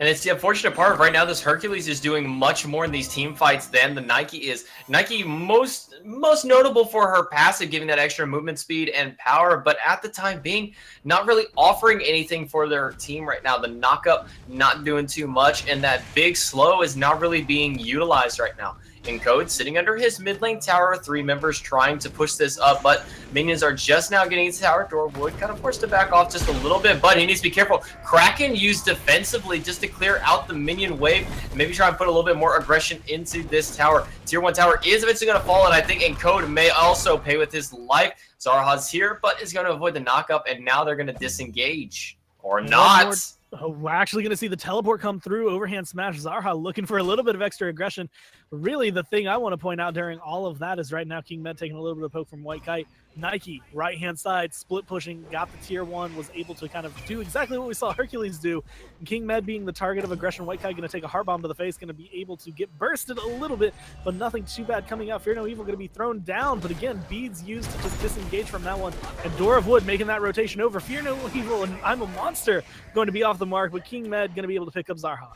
And it's the unfortunate part of right now. This Hercules is doing much more in these team fights than the Nike is. Nike most most notable for her passive, giving that extra movement speed and power, but at the time being, not really offering anything for their team right now. The knockup not doing too much, and that big slow is not really being utilized right now. Encode sitting under his mid lane tower, three members trying to push this up, but minions are just now getting into tower. Door of Wood kind of forced to back off just a little bit, but he needs to be careful. Kraken used defensively just to clear out the minion wave and maybe try and put a little bit more aggression into this tower. Tier 1 tower is eventually going to fall, and I think Encode may also pay with his life. Zarha's here, but is going to avoid the knockup, and now they're going to disengage. Or not. Oh, we're actually going to see the teleport come through. Overhand smash Zarha looking for a little bit of extra aggression. Really, the thing I want to point out during all of that is right now King Med taking a little bit of poke from White Kite. Nike, right hand side, split pushing, got the tier one, was able to kind of do exactly what we saw Hercules do. King Med being the target of aggression, White Kite going to take a heart bomb to the face, going to be able to get bursted a little bit, but nothing too bad coming out. Fear No Evil going to be thrown down, but again, beads used to just disengage from that one. And Door of Wood making that rotation over. Fear No Evil and I'm a Monster going to be off the mark, but King Med going to be able to pick up Zarha.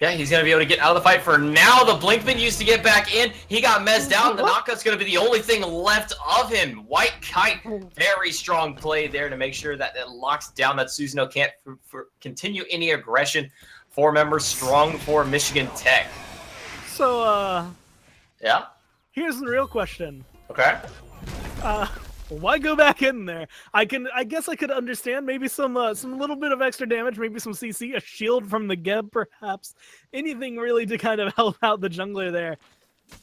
Yeah, he's going to be able to get out of the fight for now. The Blinkman used to get back in. He got messed out. The knockout's going to be the only thing left of him. White Kite, very strong play there to make sure that it locks down that Susanoo can't f- f- continue any aggression. Four members strong for Michigan Tech. So, uh, Yeah. here's the real question. Okay. Uh, why go back in there? I can, I guess I could understand maybe some, uh, some little bit of extra damage, maybe some CC, a shield from the Geb, perhaps anything really to kind of help out the jungler there.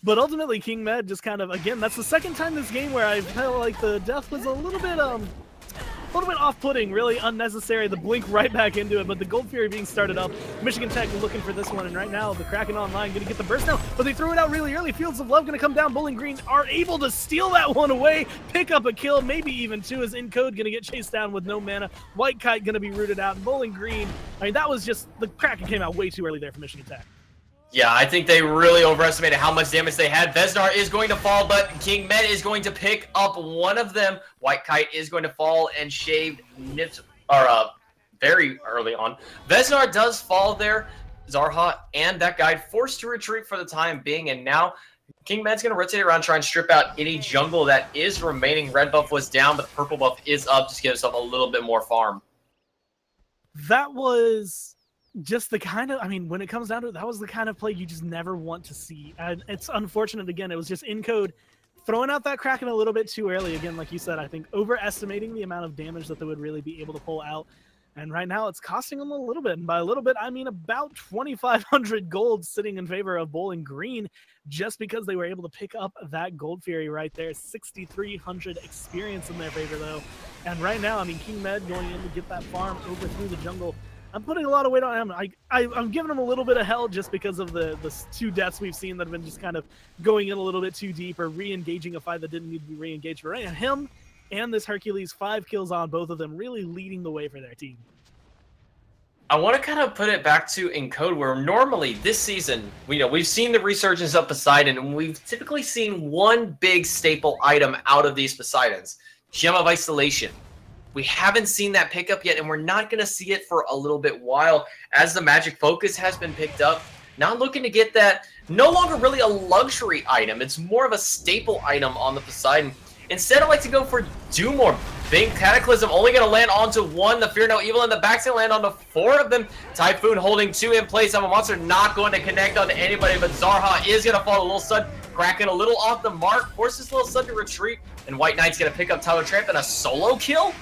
But ultimately, King Med just kind of again. That's the second time this game where I felt like the death was a little bit um, little bit off-putting, really unnecessary. The blink right back into it, but the Gold Fury being started up. Michigan Tech looking for this one, and right now the Kraken online going to get the burst now, but they threw it out really early. Fields of Love going to come down. Bowling Green are able to steal that one away, pick up a kill, maybe even two. As Encode going to get chased down with no mana. White Kite going to be rooted out. And Bowling Green, I mean that was just the Kraken came out way too early there for Michigan Tech. Yeah, I think they really overestimated how much damage they had. Vesnar is going to fall, but King Med is going to pick up one of them. White Kite is going to fall and shave nips or uh very early on. Vesnar does fall there. Zarha and that guy forced to retreat for the time being, and now King Med's going to rotate around, try and strip out any jungle that is remaining. Red buff was down, but the purple buff is up. Just give himself a little bit more farm. that was just the kind of i mean when it comes down to it that was the kind of play you just never want to see and it's unfortunate again it was just Encode throwing out that kraken a little bit too early again like you said i think overestimating the amount of damage that they would really be able to pull out And right now it's costing them a little bit. And by a little bit, I mean about 2,500 gold sitting in favor of Bowling Green just because they were able to pick up that Gold Fury right there. 6,300 experience in their favor, though. And right now, I mean, King Med going in to get that farm over through the jungle. I'm putting a lot of weight on him. I, I, I'm giving him a little bit of hell just because of the, the two deaths we've seen that have been just kind of going in a little bit too deep or re engaging a fight that didn't need to be re engaged. But right him and this Hercules, five kills on both of them, really leading the way for their team. I want to kind of put it back to Encode, where normally this season, you know, we've seen the resurgence of Poseidon, and we've typically seen one big staple item out of these Poseidons Gem of Isolation. We haven't seen that pickup yet, and we're not going to see it for a little bit while as the Magic Focus has been picked up. Not looking to get that, no longer really a luxury item. It's more of a staple item on the Poseidon. Instead, I like to go for Doom Orb. Big Cataclysm only going to land onto one. The Fear No Evil in the back's going to land onto four of them. Typhoon holding two in place. I'm a monster not going to connect on anybody, but Zarha is going to fall. A little Sun cracking a little off the mark. Forces Little Sun to retreat. And White Kite's going to pick up Tyler Tramp and a solo kill.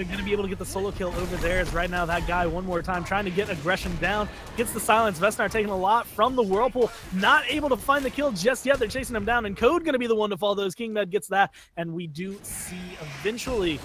They're going to be able to get the solo kill over there as right now that guy one more time trying to get aggression down. Gets the silence. Vesnar taking a lot from the Whirlpool. Not able to find the kill just yet. They're chasing him down and Code going to be the one to fall those. King Med gets that and we do see eventually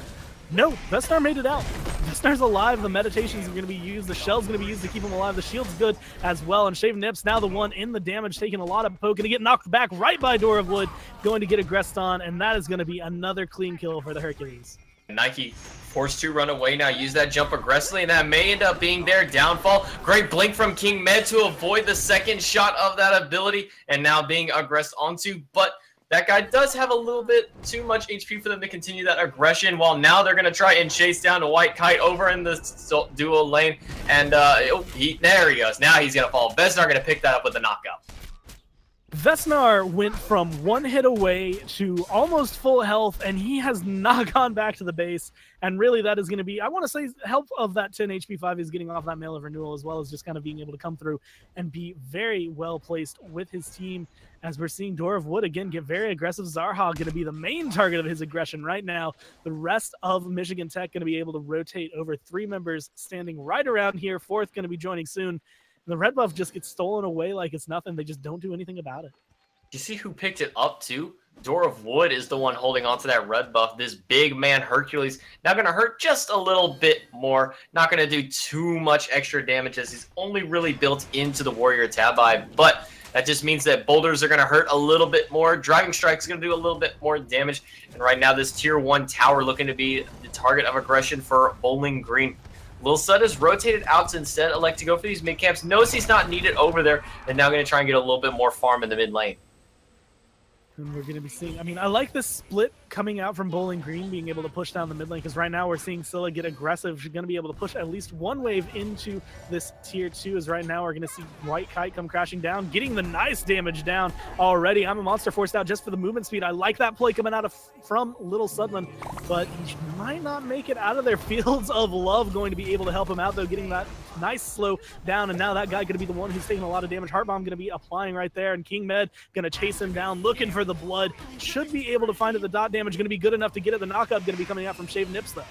no, Vesnar made it out. Vesnar's alive. The meditations are going to be used. The shell's going to be used to keep him alive. The shield's good as well. And Shave Nips now the one in the damage, taking a lot of poke. Going to get knocked back right by Door of Wood. Going to get aggressed on. And that is going to be another clean kill for the Hercules. Nike forced to run away now. Use that jump aggressively, and that may end up being their downfall. Great blink from King Med to avoid the second shot of that ability, and now being aggressed onto. But that guy does have a little bit too much HP for them to continue that aggression. While now they're going to try and chase down a White Kite over in the dual lane, and uh, oh, he, there he goes. Now he's going to fall. Vesnar going to pick that up with a knockout. Vesnar went from one hit away to almost full health, and he has not gone back to the base. And really, that is going to be, I want to say, help of that 10 HP 5 is getting off that mail of renewal, as well as just kind of being able to come through and be very well placed with his team. As we're seeing Door of Wood again get very aggressive. Zarha going to be the main target of his aggression right now. The rest of Michigan Tech going to be able to rotate over three members standing right around here. Fourth going to be joining soon. The red buff just gets stolen away like it's nothing. They just don't do anything about it. You see who picked it up too? Door of Wood is the one holding on to that red buff. This big man Hercules now going to hurt just a little bit more. Not going to do too much extra damage as he's only really built into the Warrior Tabi. But that just means that boulders are going to hurt a little bit more. Driving strike is going to do a little bit more damage. And right now, this tier one tower looking to be the target of aggression for Bowling Green. Lil Sud has rotated out to instead elect to go for these mid camps. Knows he's not needed over there, and now going to try and get a little bit more farm in the mid lane. And we're going to be seeing. I mean, I like this split coming out from Bowling Green being able to push down the mid lane because right now we're seeing Scylla get aggressive. She's going to be able to push at least one wave into this tier two. As right now we're going to see White Kite come crashing down, getting the nice damage down already. I'm a monster forced out just for the movement speed. I like that play coming out of from Little Sudland, but he might not make it out of their fields of love. Going to be able to help him out though, getting that nice slow down. And now that guy going to be the one who's taking a lot of damage. Heart Bomb going to be applying right there, and King Med going to chase him down, looking for the blood. Should be able to find it. The dot damage going to be good enough to get it. The knockup going to be coming out from Shave Nips though.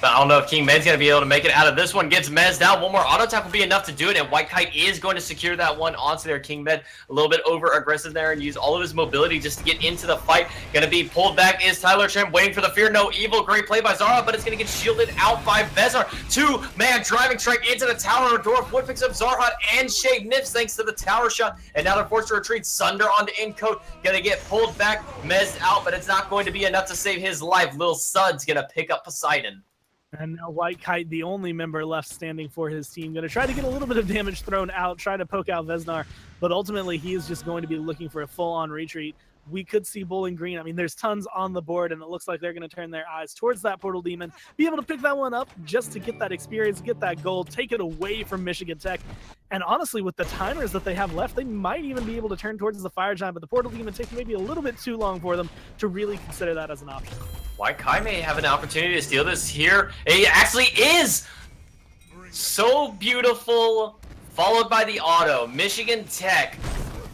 But I don't know if King Med's going to be able to make it out of this one. Gets Mez down. One more auto tap will be enough to do it. And White Kite is going to secure that one onto their King Med. A little bit over aggressive there and use all of his mobility just to get into the fight. Going to be pulled back is Tyler Tramp waiting for the Fear No Evil. Great play by Zarha, but it's going to get shielded out by Vesnar. Two man driving strike into the tower. Door of Wood picks up Zarhut and Shave Nips thanks to the tower shot. And now they're forced to retreat. Sunder onto Encode. Going to get pulled back. Mez out, but it's not going to be enough to save his life. Lil Sud's going to pick up Poseidon. And now White Kite, the only member left standing for his team, going to try to get a little bit of damage thrown out, try to poke out Vesnar, but ultimately he is just going to be looking for a full-on retreat. We could see Bowling Green. I mean, there's tons on the board, and it looks like they're going to turn their eyes towards that Portal Demon, be able to pick that one up just to get that experience, get that gold, take it away from Michigan Tech. And honestly, with the timers that they have left, they might even be able to turn towards the Fire Giant, but the Portal Demon takes maybe a little bit too long for them to really consider that as an option. White Kite may have an opportunity to steal this here. It actually is! So beautiful, followed by the auto. Michigan Tech.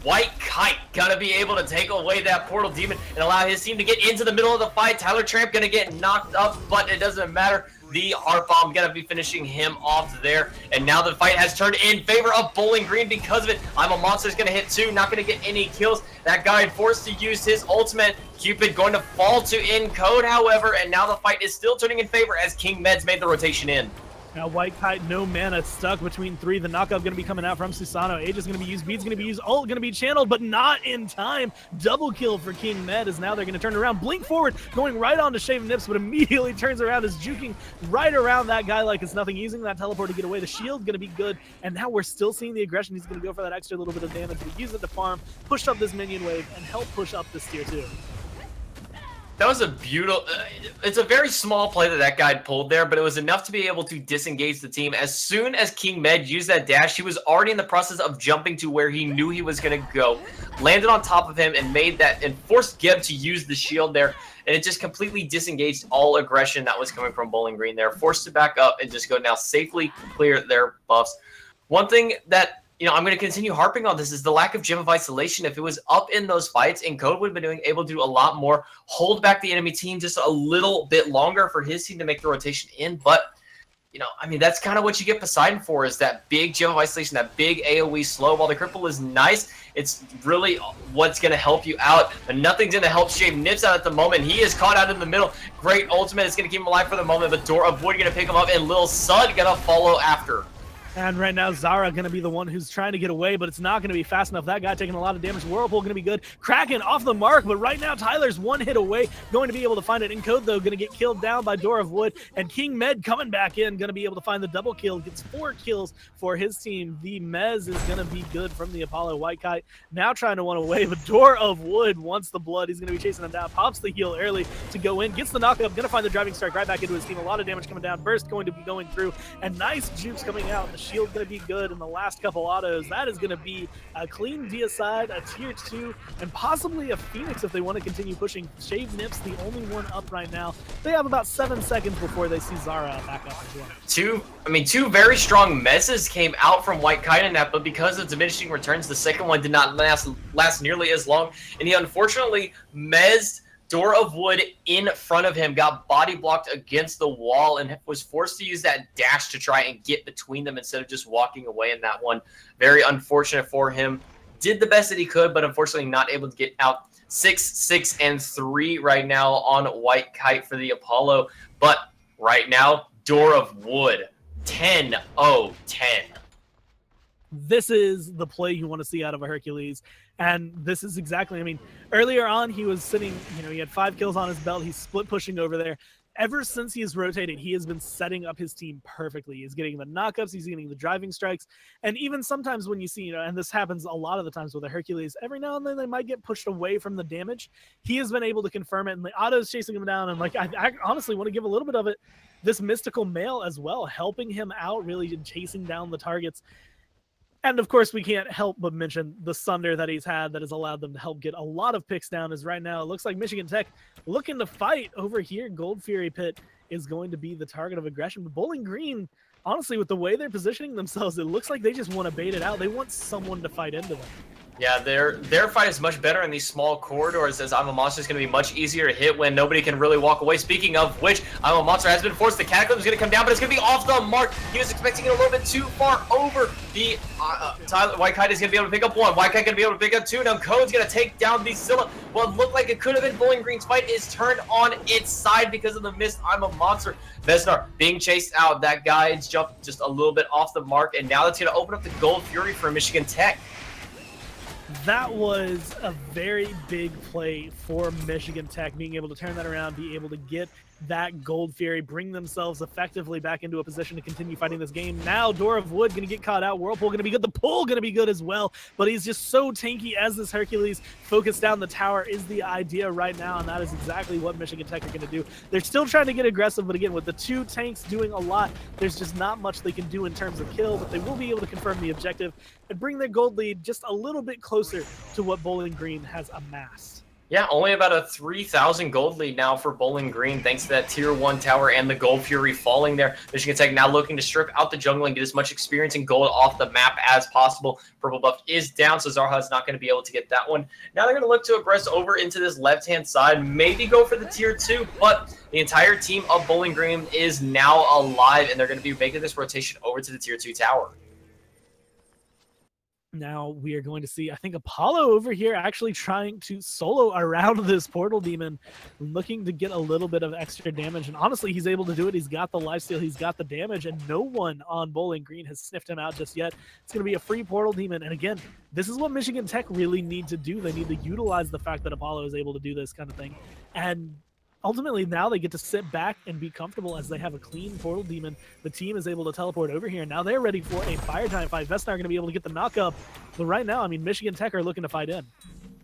White Kite gonna be able to take away that Portal Demon and allow his team to get into the middle of the fight. Tyler Tramp gonna get knocked up, but it doesn't matter. the Heart Bomb gonna be finishing him off there. And now the fight has turned in favor of Bowling Green because of it. I'm a Monster's gonna hit two, not gonna get any kills. That guy forced to use his ultimate. Cupid going to fall to Encode, however, and now the fight is still turning in favor as King Meds made the rotation in. Now White Kite, no mana, stuck between three. The knockout going to be coming out from Susano. Age is going to be used. Beat's going to be used. Ult going to be channeled, but not in time. Double kill for King Med is now they're going to turn around. Blink forward, going right on to Shave Nips, but immediately turns around, is juking right around that guy like it's nothing. Using that teleport to get away. The shield going to be good, and now we're still seeing the aggression. He's going to go for that extra little bit of damage. But use it to farm, push up this minion wave, and help push up this tier two. That was a beautiful. Uh, it's a very small play that that guy pulled there, but it was enough to be able to disengage the team. As soon as King Med used that dash, he was already in the process of jumping to where he knew he was going to go, landed on top of him, and made that and forced Geb to use the shield there. And it just completely disengaged all aggression that was coming from Bowling Green there, forced to back up and just go now safely clear their buffs. One thing that you know, I'm going to continue harping on this is the lack of gem of isolation. If it was up in those fights, Encode would have been doing, able to do a lot more, hold back the enemy team just a little bit longer for his team to make the rotation in. But, you know, I mean, that's kind of what you get Poseidon for is that big gem of isolation, that big AoE slow. While the cripple is nice, it's really what's going to help you out. And nothing's going to help Shave Nips out at the moment. He is caught out in the middle. Great ultimate. It's going to keep him alive for the moment. But Door of Wood going to pick him up, and Lil Sud going to follow after. And right now, Zarha going to be the one who's trying to get away, but it's not going to be fast enough. That guy taking a lot of damage. Whirlpool going to be good. Kraken off the mark, but right now, Tyler's one hit away. Going to be able to find it Encode, though. Going to get killed down by Door of Wood. And King Med coming back in. Going to be able to find the double kill. Gets four kills for his team. The Mez is going to be good from the Apollo White Kite. Now trying to run away, but Door of Wood wants the blood. He's going to be chasing him down. Pops the heal early to go in. Gets the knockup. Going to find the driving strike right back into his team. A lot of damage coming down. Burst going to be going through. And nice jukes coming out. The shield going to be good in the last couple autos. That is going to be a clean deicide, a tier two, and possibly a Phoenix if they want to continue pushing. Shave Nips, the only one up right now. They have about seven seconds before they see Zarha back up as well. Two, I mean, two very strong messes came out from White that, but because of diminishing returns, the second one did not last last nearly as long, and he unfortunately mezzed Door of Wood in front of him, got body blocked against the wall, and was forced to use that dash to try and get between them instead of just walking away in that one. Very unfortunate for him. Did the best that he could, but unfortunately not able to get out. Six, six, and three right now on White Kite for the Apollo. But right now, Door of Wood, 10 0 10. this is the play you want to see out of a Hercules. And this is exactly, I mean, earlier on, he was sitting, you know, he had five kills on his belt. He's split pushing over there. Ever since he has rotated, he has been setting up his team perfectly. He's getting the knockups, he's getting the driving strikes. And even sometimes when you see, you know, and this happens a lot of the times with the Hercules, every now and then they might get pushed away from the damage. He has been able to confirm it, and the auto's chasing him down. And like, I, I honestly want to give a little bit of it this mystical mail as well, helping him out really in chasing down the targets. And of course, we can't help but mention the Sunder that he's had that has allowed them to help get a lot of picks down. Is right now it looks like Michigan Tech looking to fight over here. Gold Fury Pit is going to be the target of aggression, but Bowling Green, honestly, with the way they're positioning themselves, it looks like they just want to bait it out. They want someone to fight into them. Yeah, their their fight is much better in these small corridors as I'm a Monster is going to be much easier to hit when nobody can really walk away. Speaking of which, I'm a Monster has been forced. The Cataclysm is going to come down, but it's going to be off the mark. He was expecting it a little bit too far over. The uh, uh, Tyler is going to be able to pick up one. White Kite going to be able to pick up two. Now Code's going to take down the Scylla. What looked like it could have been Bowling Green's fight is turned on its side because of the mist. I'm a Monster. Vesnar being chased out. That guy's jumped just a little bit off the mark, and now that's going to open up the Gold Fury for Michigan Tech. That was a very big play for Michigan Tech, being able to turn that around, be able to get that Gold Fury, bring themselves effectively back into a position to continue fighting this game. Now, Door of Wood going to get caught out. Whirlpool going to be good. The pull going to be good as well. But he's just so tanky as this Hercules. Focus down the tower is the idea right now, and that is exactly what Michigan Tech are going to do. They're still trying to get aggressive, but again, with the two tanks doing a lot, there's just not much they can do in terms of kill, but they will be able to confirm the objective and bring their gold lead just a little bit closer to what Bowling Green has amassed. Yeah, only about a 3,000 gold lead now for Bowling Green, thanks to that tier one tower and the Gold Fury falling there. Michigan Tech now looking to strip out the jungle and get as much experience and gold off the map as possible. Purple buff is down, so Zarha is not going to be able to get that one. Now they're going to look to aggress over into this left-hand side, maybe go for the tier two, but the entire team of Bowling Green is now alive, and they're going to be making this rotation over to the tier two tower. Now we are going to see, I think, Apollo over here actually trying to solo around this portal demon, looking to get a little bit of extra damage. And honestly, he's able to do it. He's got the lifesteal, he's got the damage, and no one on Bowling Green has sniffed him out just yet. It's going to be a free portal demon. And again, this is what Michigan Tech really need to do. They need to utilize the fact that Apollo is able to do this kind of thing. And ultimately now they get to sit back and be comfortable as they have a clean portal demon. The team is able to teleport over here. Now they're ready for a fire giant fight. Vesnar are going to be able to get the knock up. But right now, I mean, Michigan Tech are looking to fight in.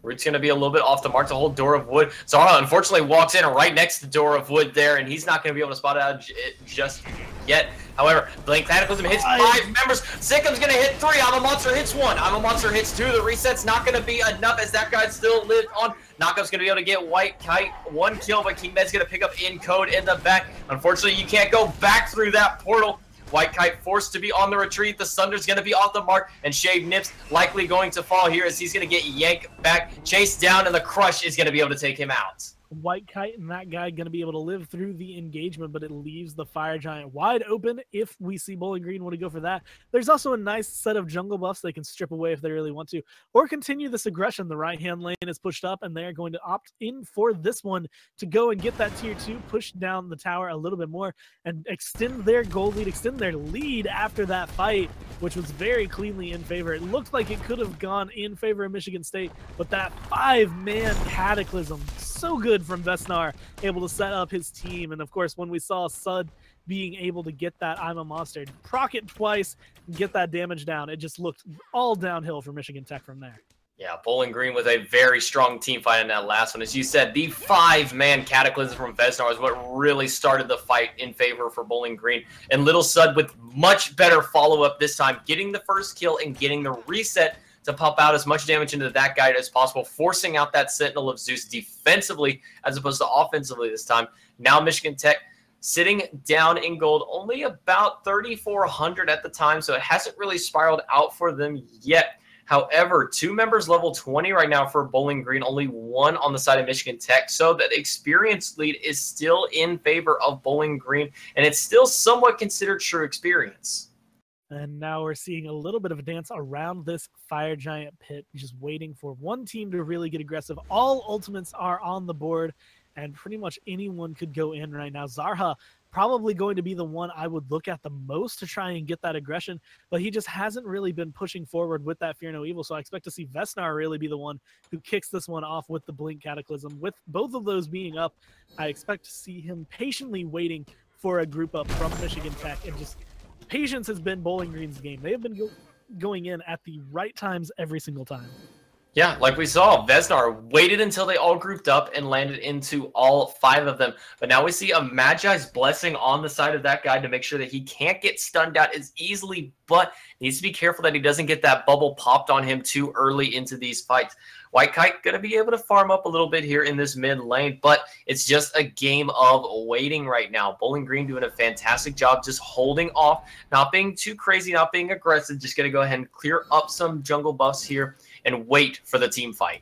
Root's going to be a little bit off the mark to hold Door of Wood. Zarha unfortunately walks in right next to Door of Wood there, and he's not going to be able to spot it out j- just yet. However, Blink Cataclysm hits Five. five members. Sic 'Em's going to hit three. I'm a Monster hits one. I'm a Monster hits two. The reset's not going to be enough as that guy still lived on. Knockup's going to be able to get White Kite one kill, but King Med's going to pick up Encode in the back. Unfortunately, you can't go back through that portal. White Kite forced to be on the retreat. The Sunder's going to be off the mark, and Shave Nips likely going to fall here as he's going to get yanked back, chased down, and the Crush is going to be able to take him out. White Kite and that guy going to be able to live through the engagement, but it leaves the Fire Giant wide open if we see Bowling Green want to go for that. There's also a nice set of jungle buffs they can strip away if they really want to, or continue this aggression. The right hand lane is pushed up, and they're going to opt in for this one to go and get that tier two, push down the tower a little bit more, and extend their goal lead, extend their lead after that fight, which was very cleanly in favor. It looked like it could have gone in favor of Michigan State, but that five man cataclysm, so good from Vesnar, able to set up his team. And of course, when we saw Sud being able to get that I'm a monster, proc it twice, get that damage down, it just looked all downhill for Michigan Tech from there. Yeah, Bowling Green was a very strong team fight in that last one. As you said, the five-man Cataclysm from Vesnar is what really started the fight in favor for Bowling Green. And Little Sud with much better follow-up this time, getting the first kill and getting the reset to pump out as much damage into that guy as possible, forcing out that Sentinel of Zeus defensively as opposed to offensively this time. Now Michigan Tech sitting down in gold, only about 3,400 at the time, so it hasn't really spiraled out for them yet. However, two members level 20 right now for Bowling Green, only one on the side of Michigan Tech. So that experience lead is still in favor of Bowling Green, and it's still somewhat considered true experience. And now we're seeing a little bit of a dance around this fire giant pit, just waiting for one team to really get aggressive. All ultimates are on the board, and pretty much anyone could go in right now. Zarha probably going to be the one I would look at the most to try and get that aggression, but he just hasn't really been pushing forward with that Fear No Evil. So I expect to see Vesnar really be the one who kicks this one off with the Blink Cataclysm. With both of those being up, I expect to see him patiently waiting for a group up from Michigan Tech and just patience has been Bowling Green's game. They have been go- going in at the right times every single time. Yeah, like we saw, Vesnar waited until they all grouped up and landed into all five of them. But now we see a Magi's blessing on the side of that guy to make sure that he can't get stunned out as easily, but needs to be careful that he doesn't get that bubble popped on him too early into these fights. White Kite going to be able to farm up a little bit here in this mid lane, but it's just a game of waiting right now. Bowling Green doing a fantastic job just holding off, not being too crazy, not being aggressive, just going to go ahead and clear up some jungle buffs here and wait for the team fight.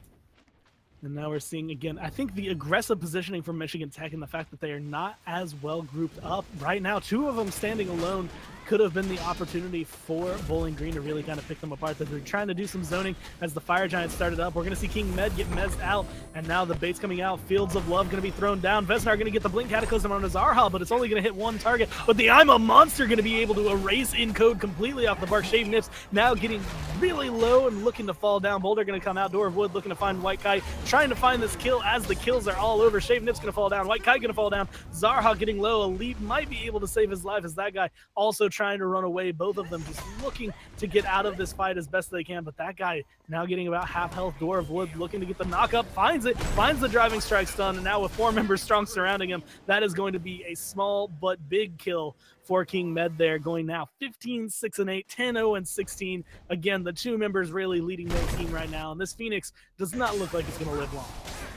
And now we're seeing again, I think the aggressive positioning from Michigan Tech and the fact that they are not as well grouped up right now. Two of them standing alone could have been the opportunity for Bowling Green to really kind of pick them apart. They're trying to do some zoning as the Fire Giant started up. We're going to see King Med get mezzed out, and now the bait's coming out. Fields of Love going to be thrown down. Vesnar are going to get the Blink Cataclysm on his Zarha, but it's only going to hit one target. But the I'm a Monster going to be able to erase Encode completely off the Bark Shave Nips. Now getting really low and looking to fall down. Boulder going to come out. Door of Wood looking to find White Kite, trying to find this kill as the kills are all over. Shave Nips going to fall down. White Kite going to fall down. Zarha getting low. Elite might be able to save his life as that guy also trying to run away. Both of them just looking to get out of this fight as best they can. But that guy now getting about half health. Door of Wood looking to get the knockup. Finds it. Finds the driving strike stun. And now with four members strong surrounding him, that is going to be a small but big kill for King Med there, going now 15, 6, and 8, 10, 0, and 16. Again, the two members really leading their team right now. And this Phoenix does not look like it's going to live long.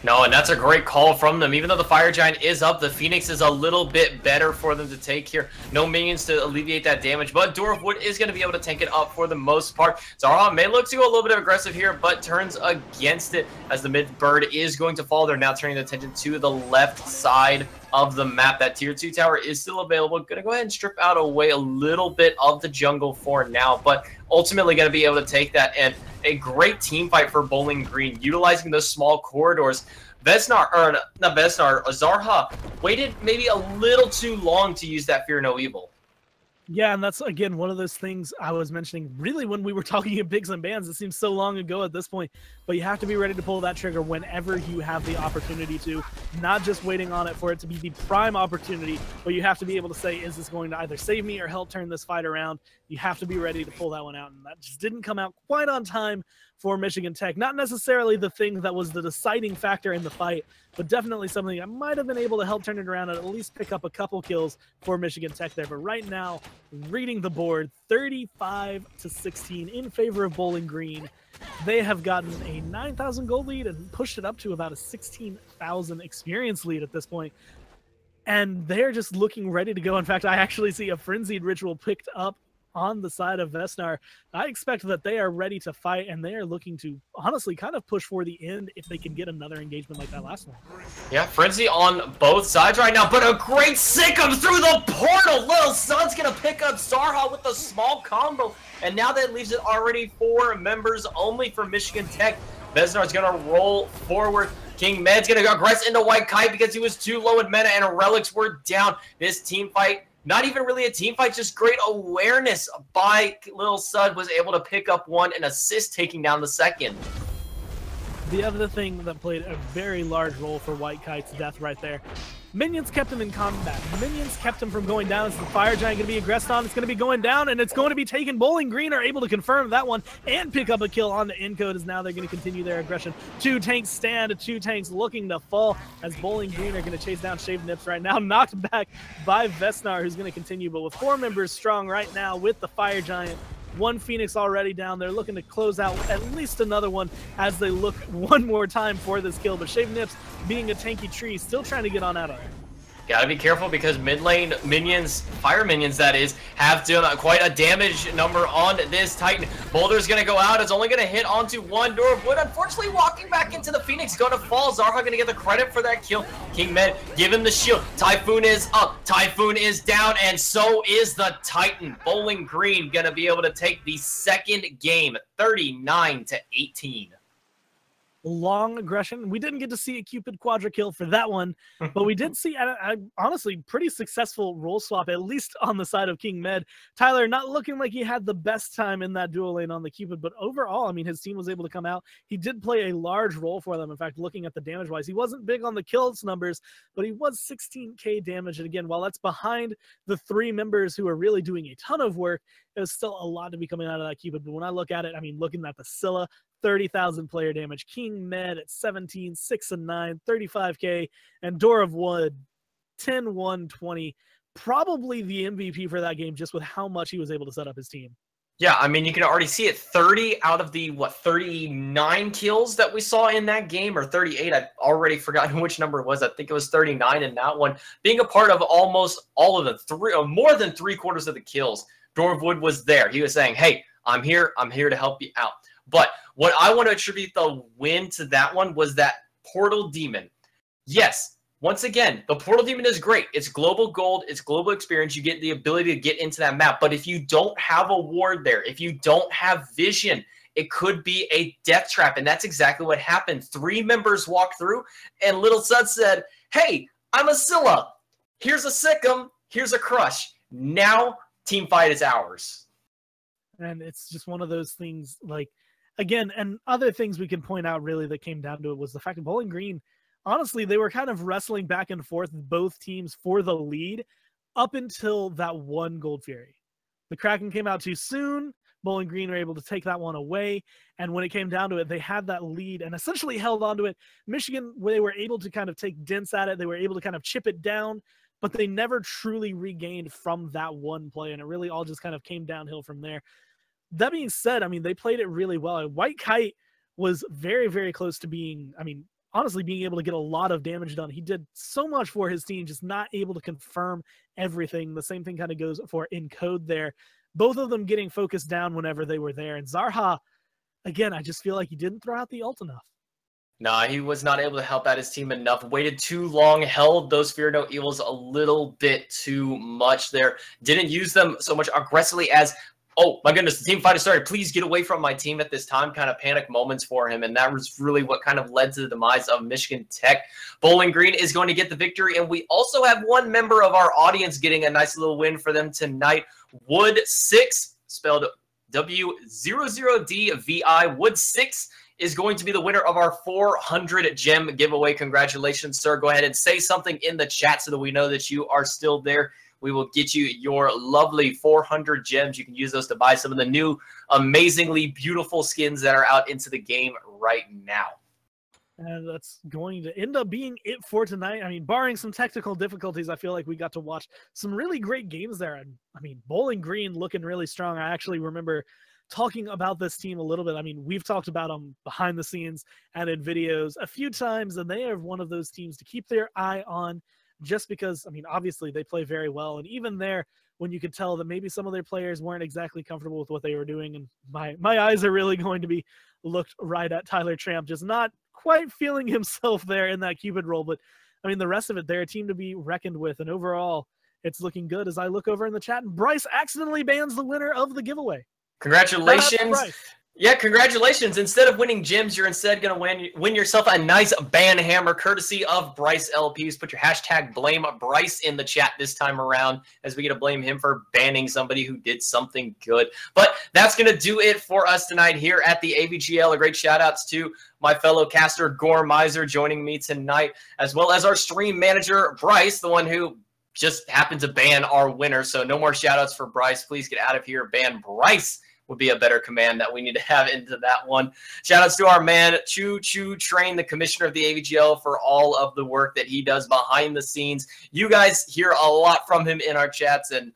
No, and that's a great call from them. Even though the Fire Giant is up, the Phoenix is a little bit better for them to take here. No minions to alleviate that damage, but Door of Wood is going to be able to tank it up for the most part. Zarha may look to go a little bit aggressive here, but turns against it as the mid bird is going to fall. They're now turning their attention to the left side of the map. That tier 2 tower is still available. Going to go ahead and strip out away a little bit of the jungle for now, but ultimately going to be able to take that and a great team fight for Bowling Green, utilizing those small corridors. Vesnar, or not Vesnar, Zarha waited maybe a little too long to use that Fear No Evil. Yeah, and that's again one of those things I was mentioning really when we were talking in bigs and bands. It seems so long ago at this point, but you have to be ready to pull that trigger whenever you have the opportunity to, not just waiting on it for it to be the prime opportunity, but you have to be able to say, is this going to either save me or help turn this fight around? You have to be ready to pull that one out, and that just didn't come out quite on time for Michigan Tech. Not necessarily the thing that was the deciding factor in the fight, but definitely something that might have been able to help turn it around and at least pick up a couple kills for Michigan Tech there. But right now, reading the board, 35 to 16 in favor of Bowling Green. They have gotten a 9,000 gold lead and pushed it up to about a 16,000 experience lead at this point. And they're just looking ready to go. In fact, I actually see a frenzied ritual picked up on the side of Vesnar. I expect that they are ready to fight and they are looking to honestly kind of push for the end if they can get another engagement like that last one. Yeah, Frenzy on both sides right now, but a great Sic 'Em through the portal! Little Sud's gonna pick up Zarha with a small combo, and now that leaves it already four members only for Michigan Tech. Vesnar's gonna roll forward. King Med's gonna aggress into White Kite because he was too low in meta and relics were down. This team fight not even really a team fight, just great awareness by Little Sud was able to pick up one and assist taking down the second. The other thing that played a very large role for White Kite's death right there. Minions kept him in combat. Minions kept him from going down. It's the Fire Giant going to be aggressed on. It's going to be going down, and it's going to be taken. Bowling Green are able to confirm that one and pick up a kill on the Encode as now they're going to continue their aggression. Two tanks stand, two tanks looking to fall as Bowling Green are going to chase down Shave Nips right now, knocked back by Vesnar, who's going to continue. But with four members strong right now with the Fire Giant, one Phoenix already down. They're looking to close out at least another one as they look one more time for this kill. But Shave Nips, being a tanky tree, still trying to get on out of there. Gotta be careful because mid lane minions, fire minions that is, have done quite a damage number on this Titan. Boulder's gonna go out. It's only gonna hit onto one door of wood. Unfortunately, walking back into the Phoenix, gonna fall. Zarha gonna get the credit for that kill. King Med, give him the shield. Typhoon is up. Typhoon is down, and so is the Titan. Bowling Green gonna be able to take the second game, 39 to 18. Long aggression. We didn't get to see a Cupid quadra kill for that one, but we did see, I, I, honestly, pretty successful role swap, at least on the side of King Med. Tyler not looking like he had the best time in that dual lane on the Cupid, but overall, I mean, his team was able to come out. He did play a large role for them. In fact, looking at the damage wise, he wasn't big on the kills numbers, but he was 16k damage. And again, while that's behind the three members who are really doing a ton of work, it was still a lot to be coming out of that Cupid. But when I look at it, I mean, looking at the Scylla, 30,000 player damage. King Med at 17, 6 and 9, 35k. And Door of Wood, 10, 1, 20. Probably the MVP for that game just with how much he was able to set up his team. Yeah, I mean, you can already see it. 30 out of the, what, 39 kills that we saw in that game, or 38. I've already forgotten which number it was. I think it was 39 in that one. Being a part of almost all of the three, or more than three quarters of the kills, Door of Wood was there. He was saying, hey, I'm here. I'm here to help you out. But what I want to attribute the win to that one was that Portal Demon. Yes, once again, the Portal Demon is great. It's global gold, it's global experience. You get the ability to get into that map. But if you don't have a ward there, if you don't have vision, it could be a death trap. And that's exactly what happened. Three members walked through, and Little Sud said, Hey, I'm a Scylla. Here's a Sic 'Em. Here's a Crush. Now, team fight is ours. And it's just one of those things like, again, and other things we can point out really that came down to it was the fact that Bowling Green, honestly, they were kind of wrestling back and forth, both teams for the lead up until that one Gold Fury. The Kraken came out too soon. Bowling Green were able to take that one away. And when it came down to it, they had that lead and essentially held on to it. Michigan, they were able to kind of take dents at it. They were able to kind of chip it down, but they never truly regained from that one play. And it really all just kind of came downhill from there. That being said, I mean, they played it really well. White Kite was very, very close to being, I mean, honestly being able to get a lot of damage done. He did so much for his team, just not able to confirm everything. The same thing kind of goes for Encode there. Both of them getting focused down whenever they were there. And Zarha, again, I just feel like he didn't throw out the ult enough. Nah, he was not able to help out his team enough. Waited too long, held those Fear No Evils a little bit too much there. Didn't use them so much aggressively as, oh my goodness, the team fight has started. Please get away from my team at this time. Kind of panic moments for him. And that was really what kind of led to the demise of Michigan Tech. Bowling Green is going to get the victory. And we also have one member of our audience getting a nice little win for them tonight. Wood 6, spelled W00DVI. Wood 6 is going to be the winner of our 400 gem giveaway. Congratulations, sir. Go ahead and say something in the chat so that we know that you are still there. We will get you your lovely 400 gems. You can use those to buy some of the new, amazingly beautiful skins that are out into the game right now. And that's going to end up being it for tonight. I mean, barring some technical difficulties, I feel like we got to watch some really great games there. And I mean, Bowling Green looking really strong. I actually remember talking about this team a little bit. I mean, we've talked about them behind the scenes and in videos a few times, and they are one of those teams to keep their eye on just because, I mean, obviously they play very well. And even there, when you could tell that maybe some of their players weren't exactly comfortable with what they were doing, and my, my eyes are really going to be looked right at Tyler Tramp, just not quite feeling himself there in that Cupid role. But I mean, the rest of it, they're a team to be reckoned with. And overall, it's looking good as I look over in the chat and Bryce accidentally bans the winner of the giveaway. Congratulations. Yeah, congratulations. Instead of winning gems, you're instead going to win win yourself a nice ban hammer courtesy of Bryce LPs. Put your hashtag blame Bryce in the chat this time around as we get to blame him for banning somebody who did something good. But that's going to do it for us tonight here at the AVGL. A great shout outs to my fellow caster Gore Miser joining me tonight, as well as our stream manager Bryce, the one who just happened to ban our winner. So no more shout outs for Bryce. Please get out of here. Ban Bryce would be a better command that we need to have into that one. Shout outs to our man, Choo Choo Train, the commissioner of the AVGL, for all of the work that he does behind the scenes. You guys hear a lot from him in our chats, and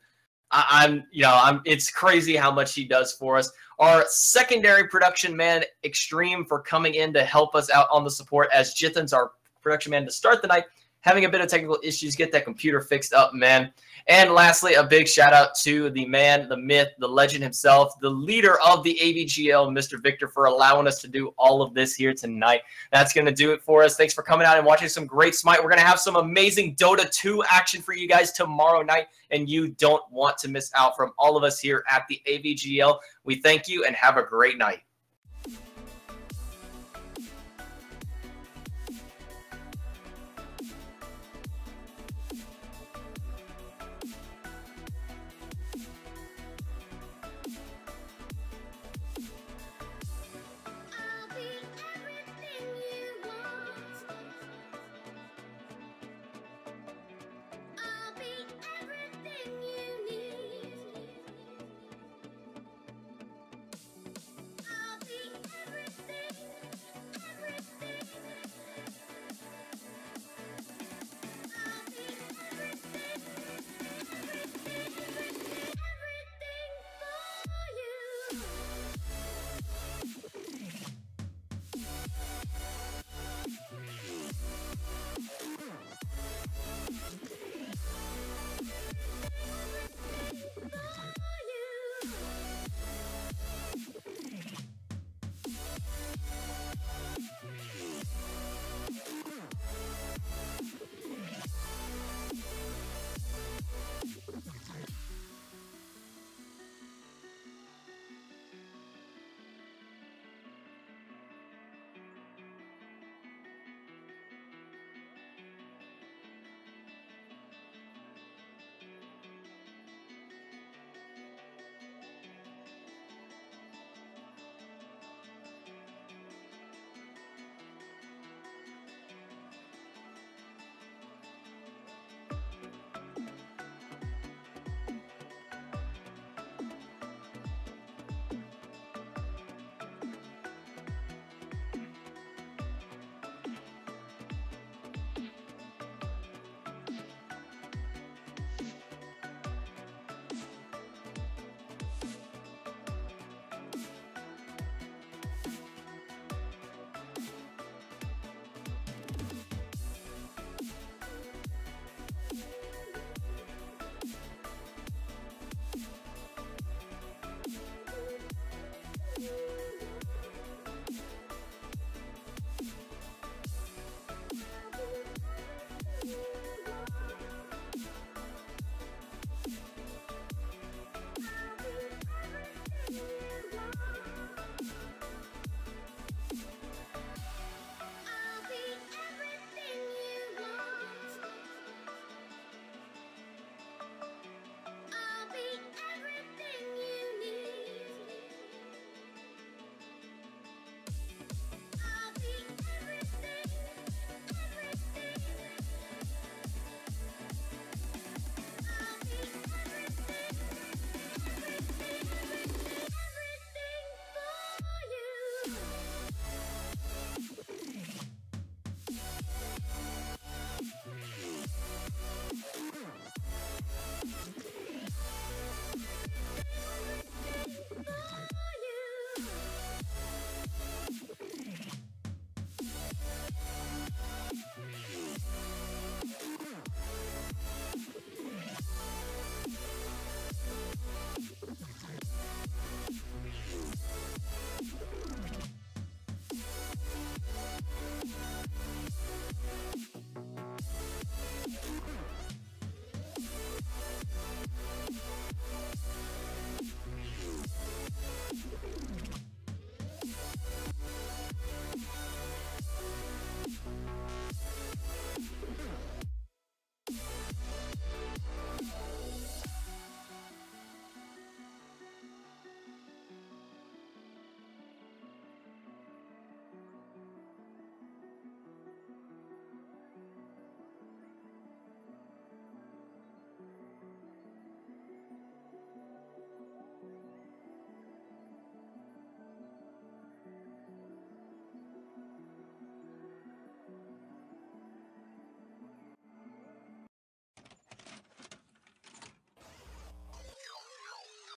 I- I'm, you know, I'm. It's crazy how much he does for us. Our secondary production man, Extreme, for coming in to help us out on the support as Jithan's our production man to start the night. Having a bit of technical issues, get that computer fixed up, man. And lastly, a big shout out to the man, the myth, the legend himself, the leader of the AVGL, Mr. Victor, for allowing us to do all of this here tonight. That's going to do it for us. Thanks for coming out and watching some great Smite. We're going to have some amazing Dota 2 action for you guys tomorrow night, and you don't want to miss out from all of us here at the AVGL. We thank you and have a great night.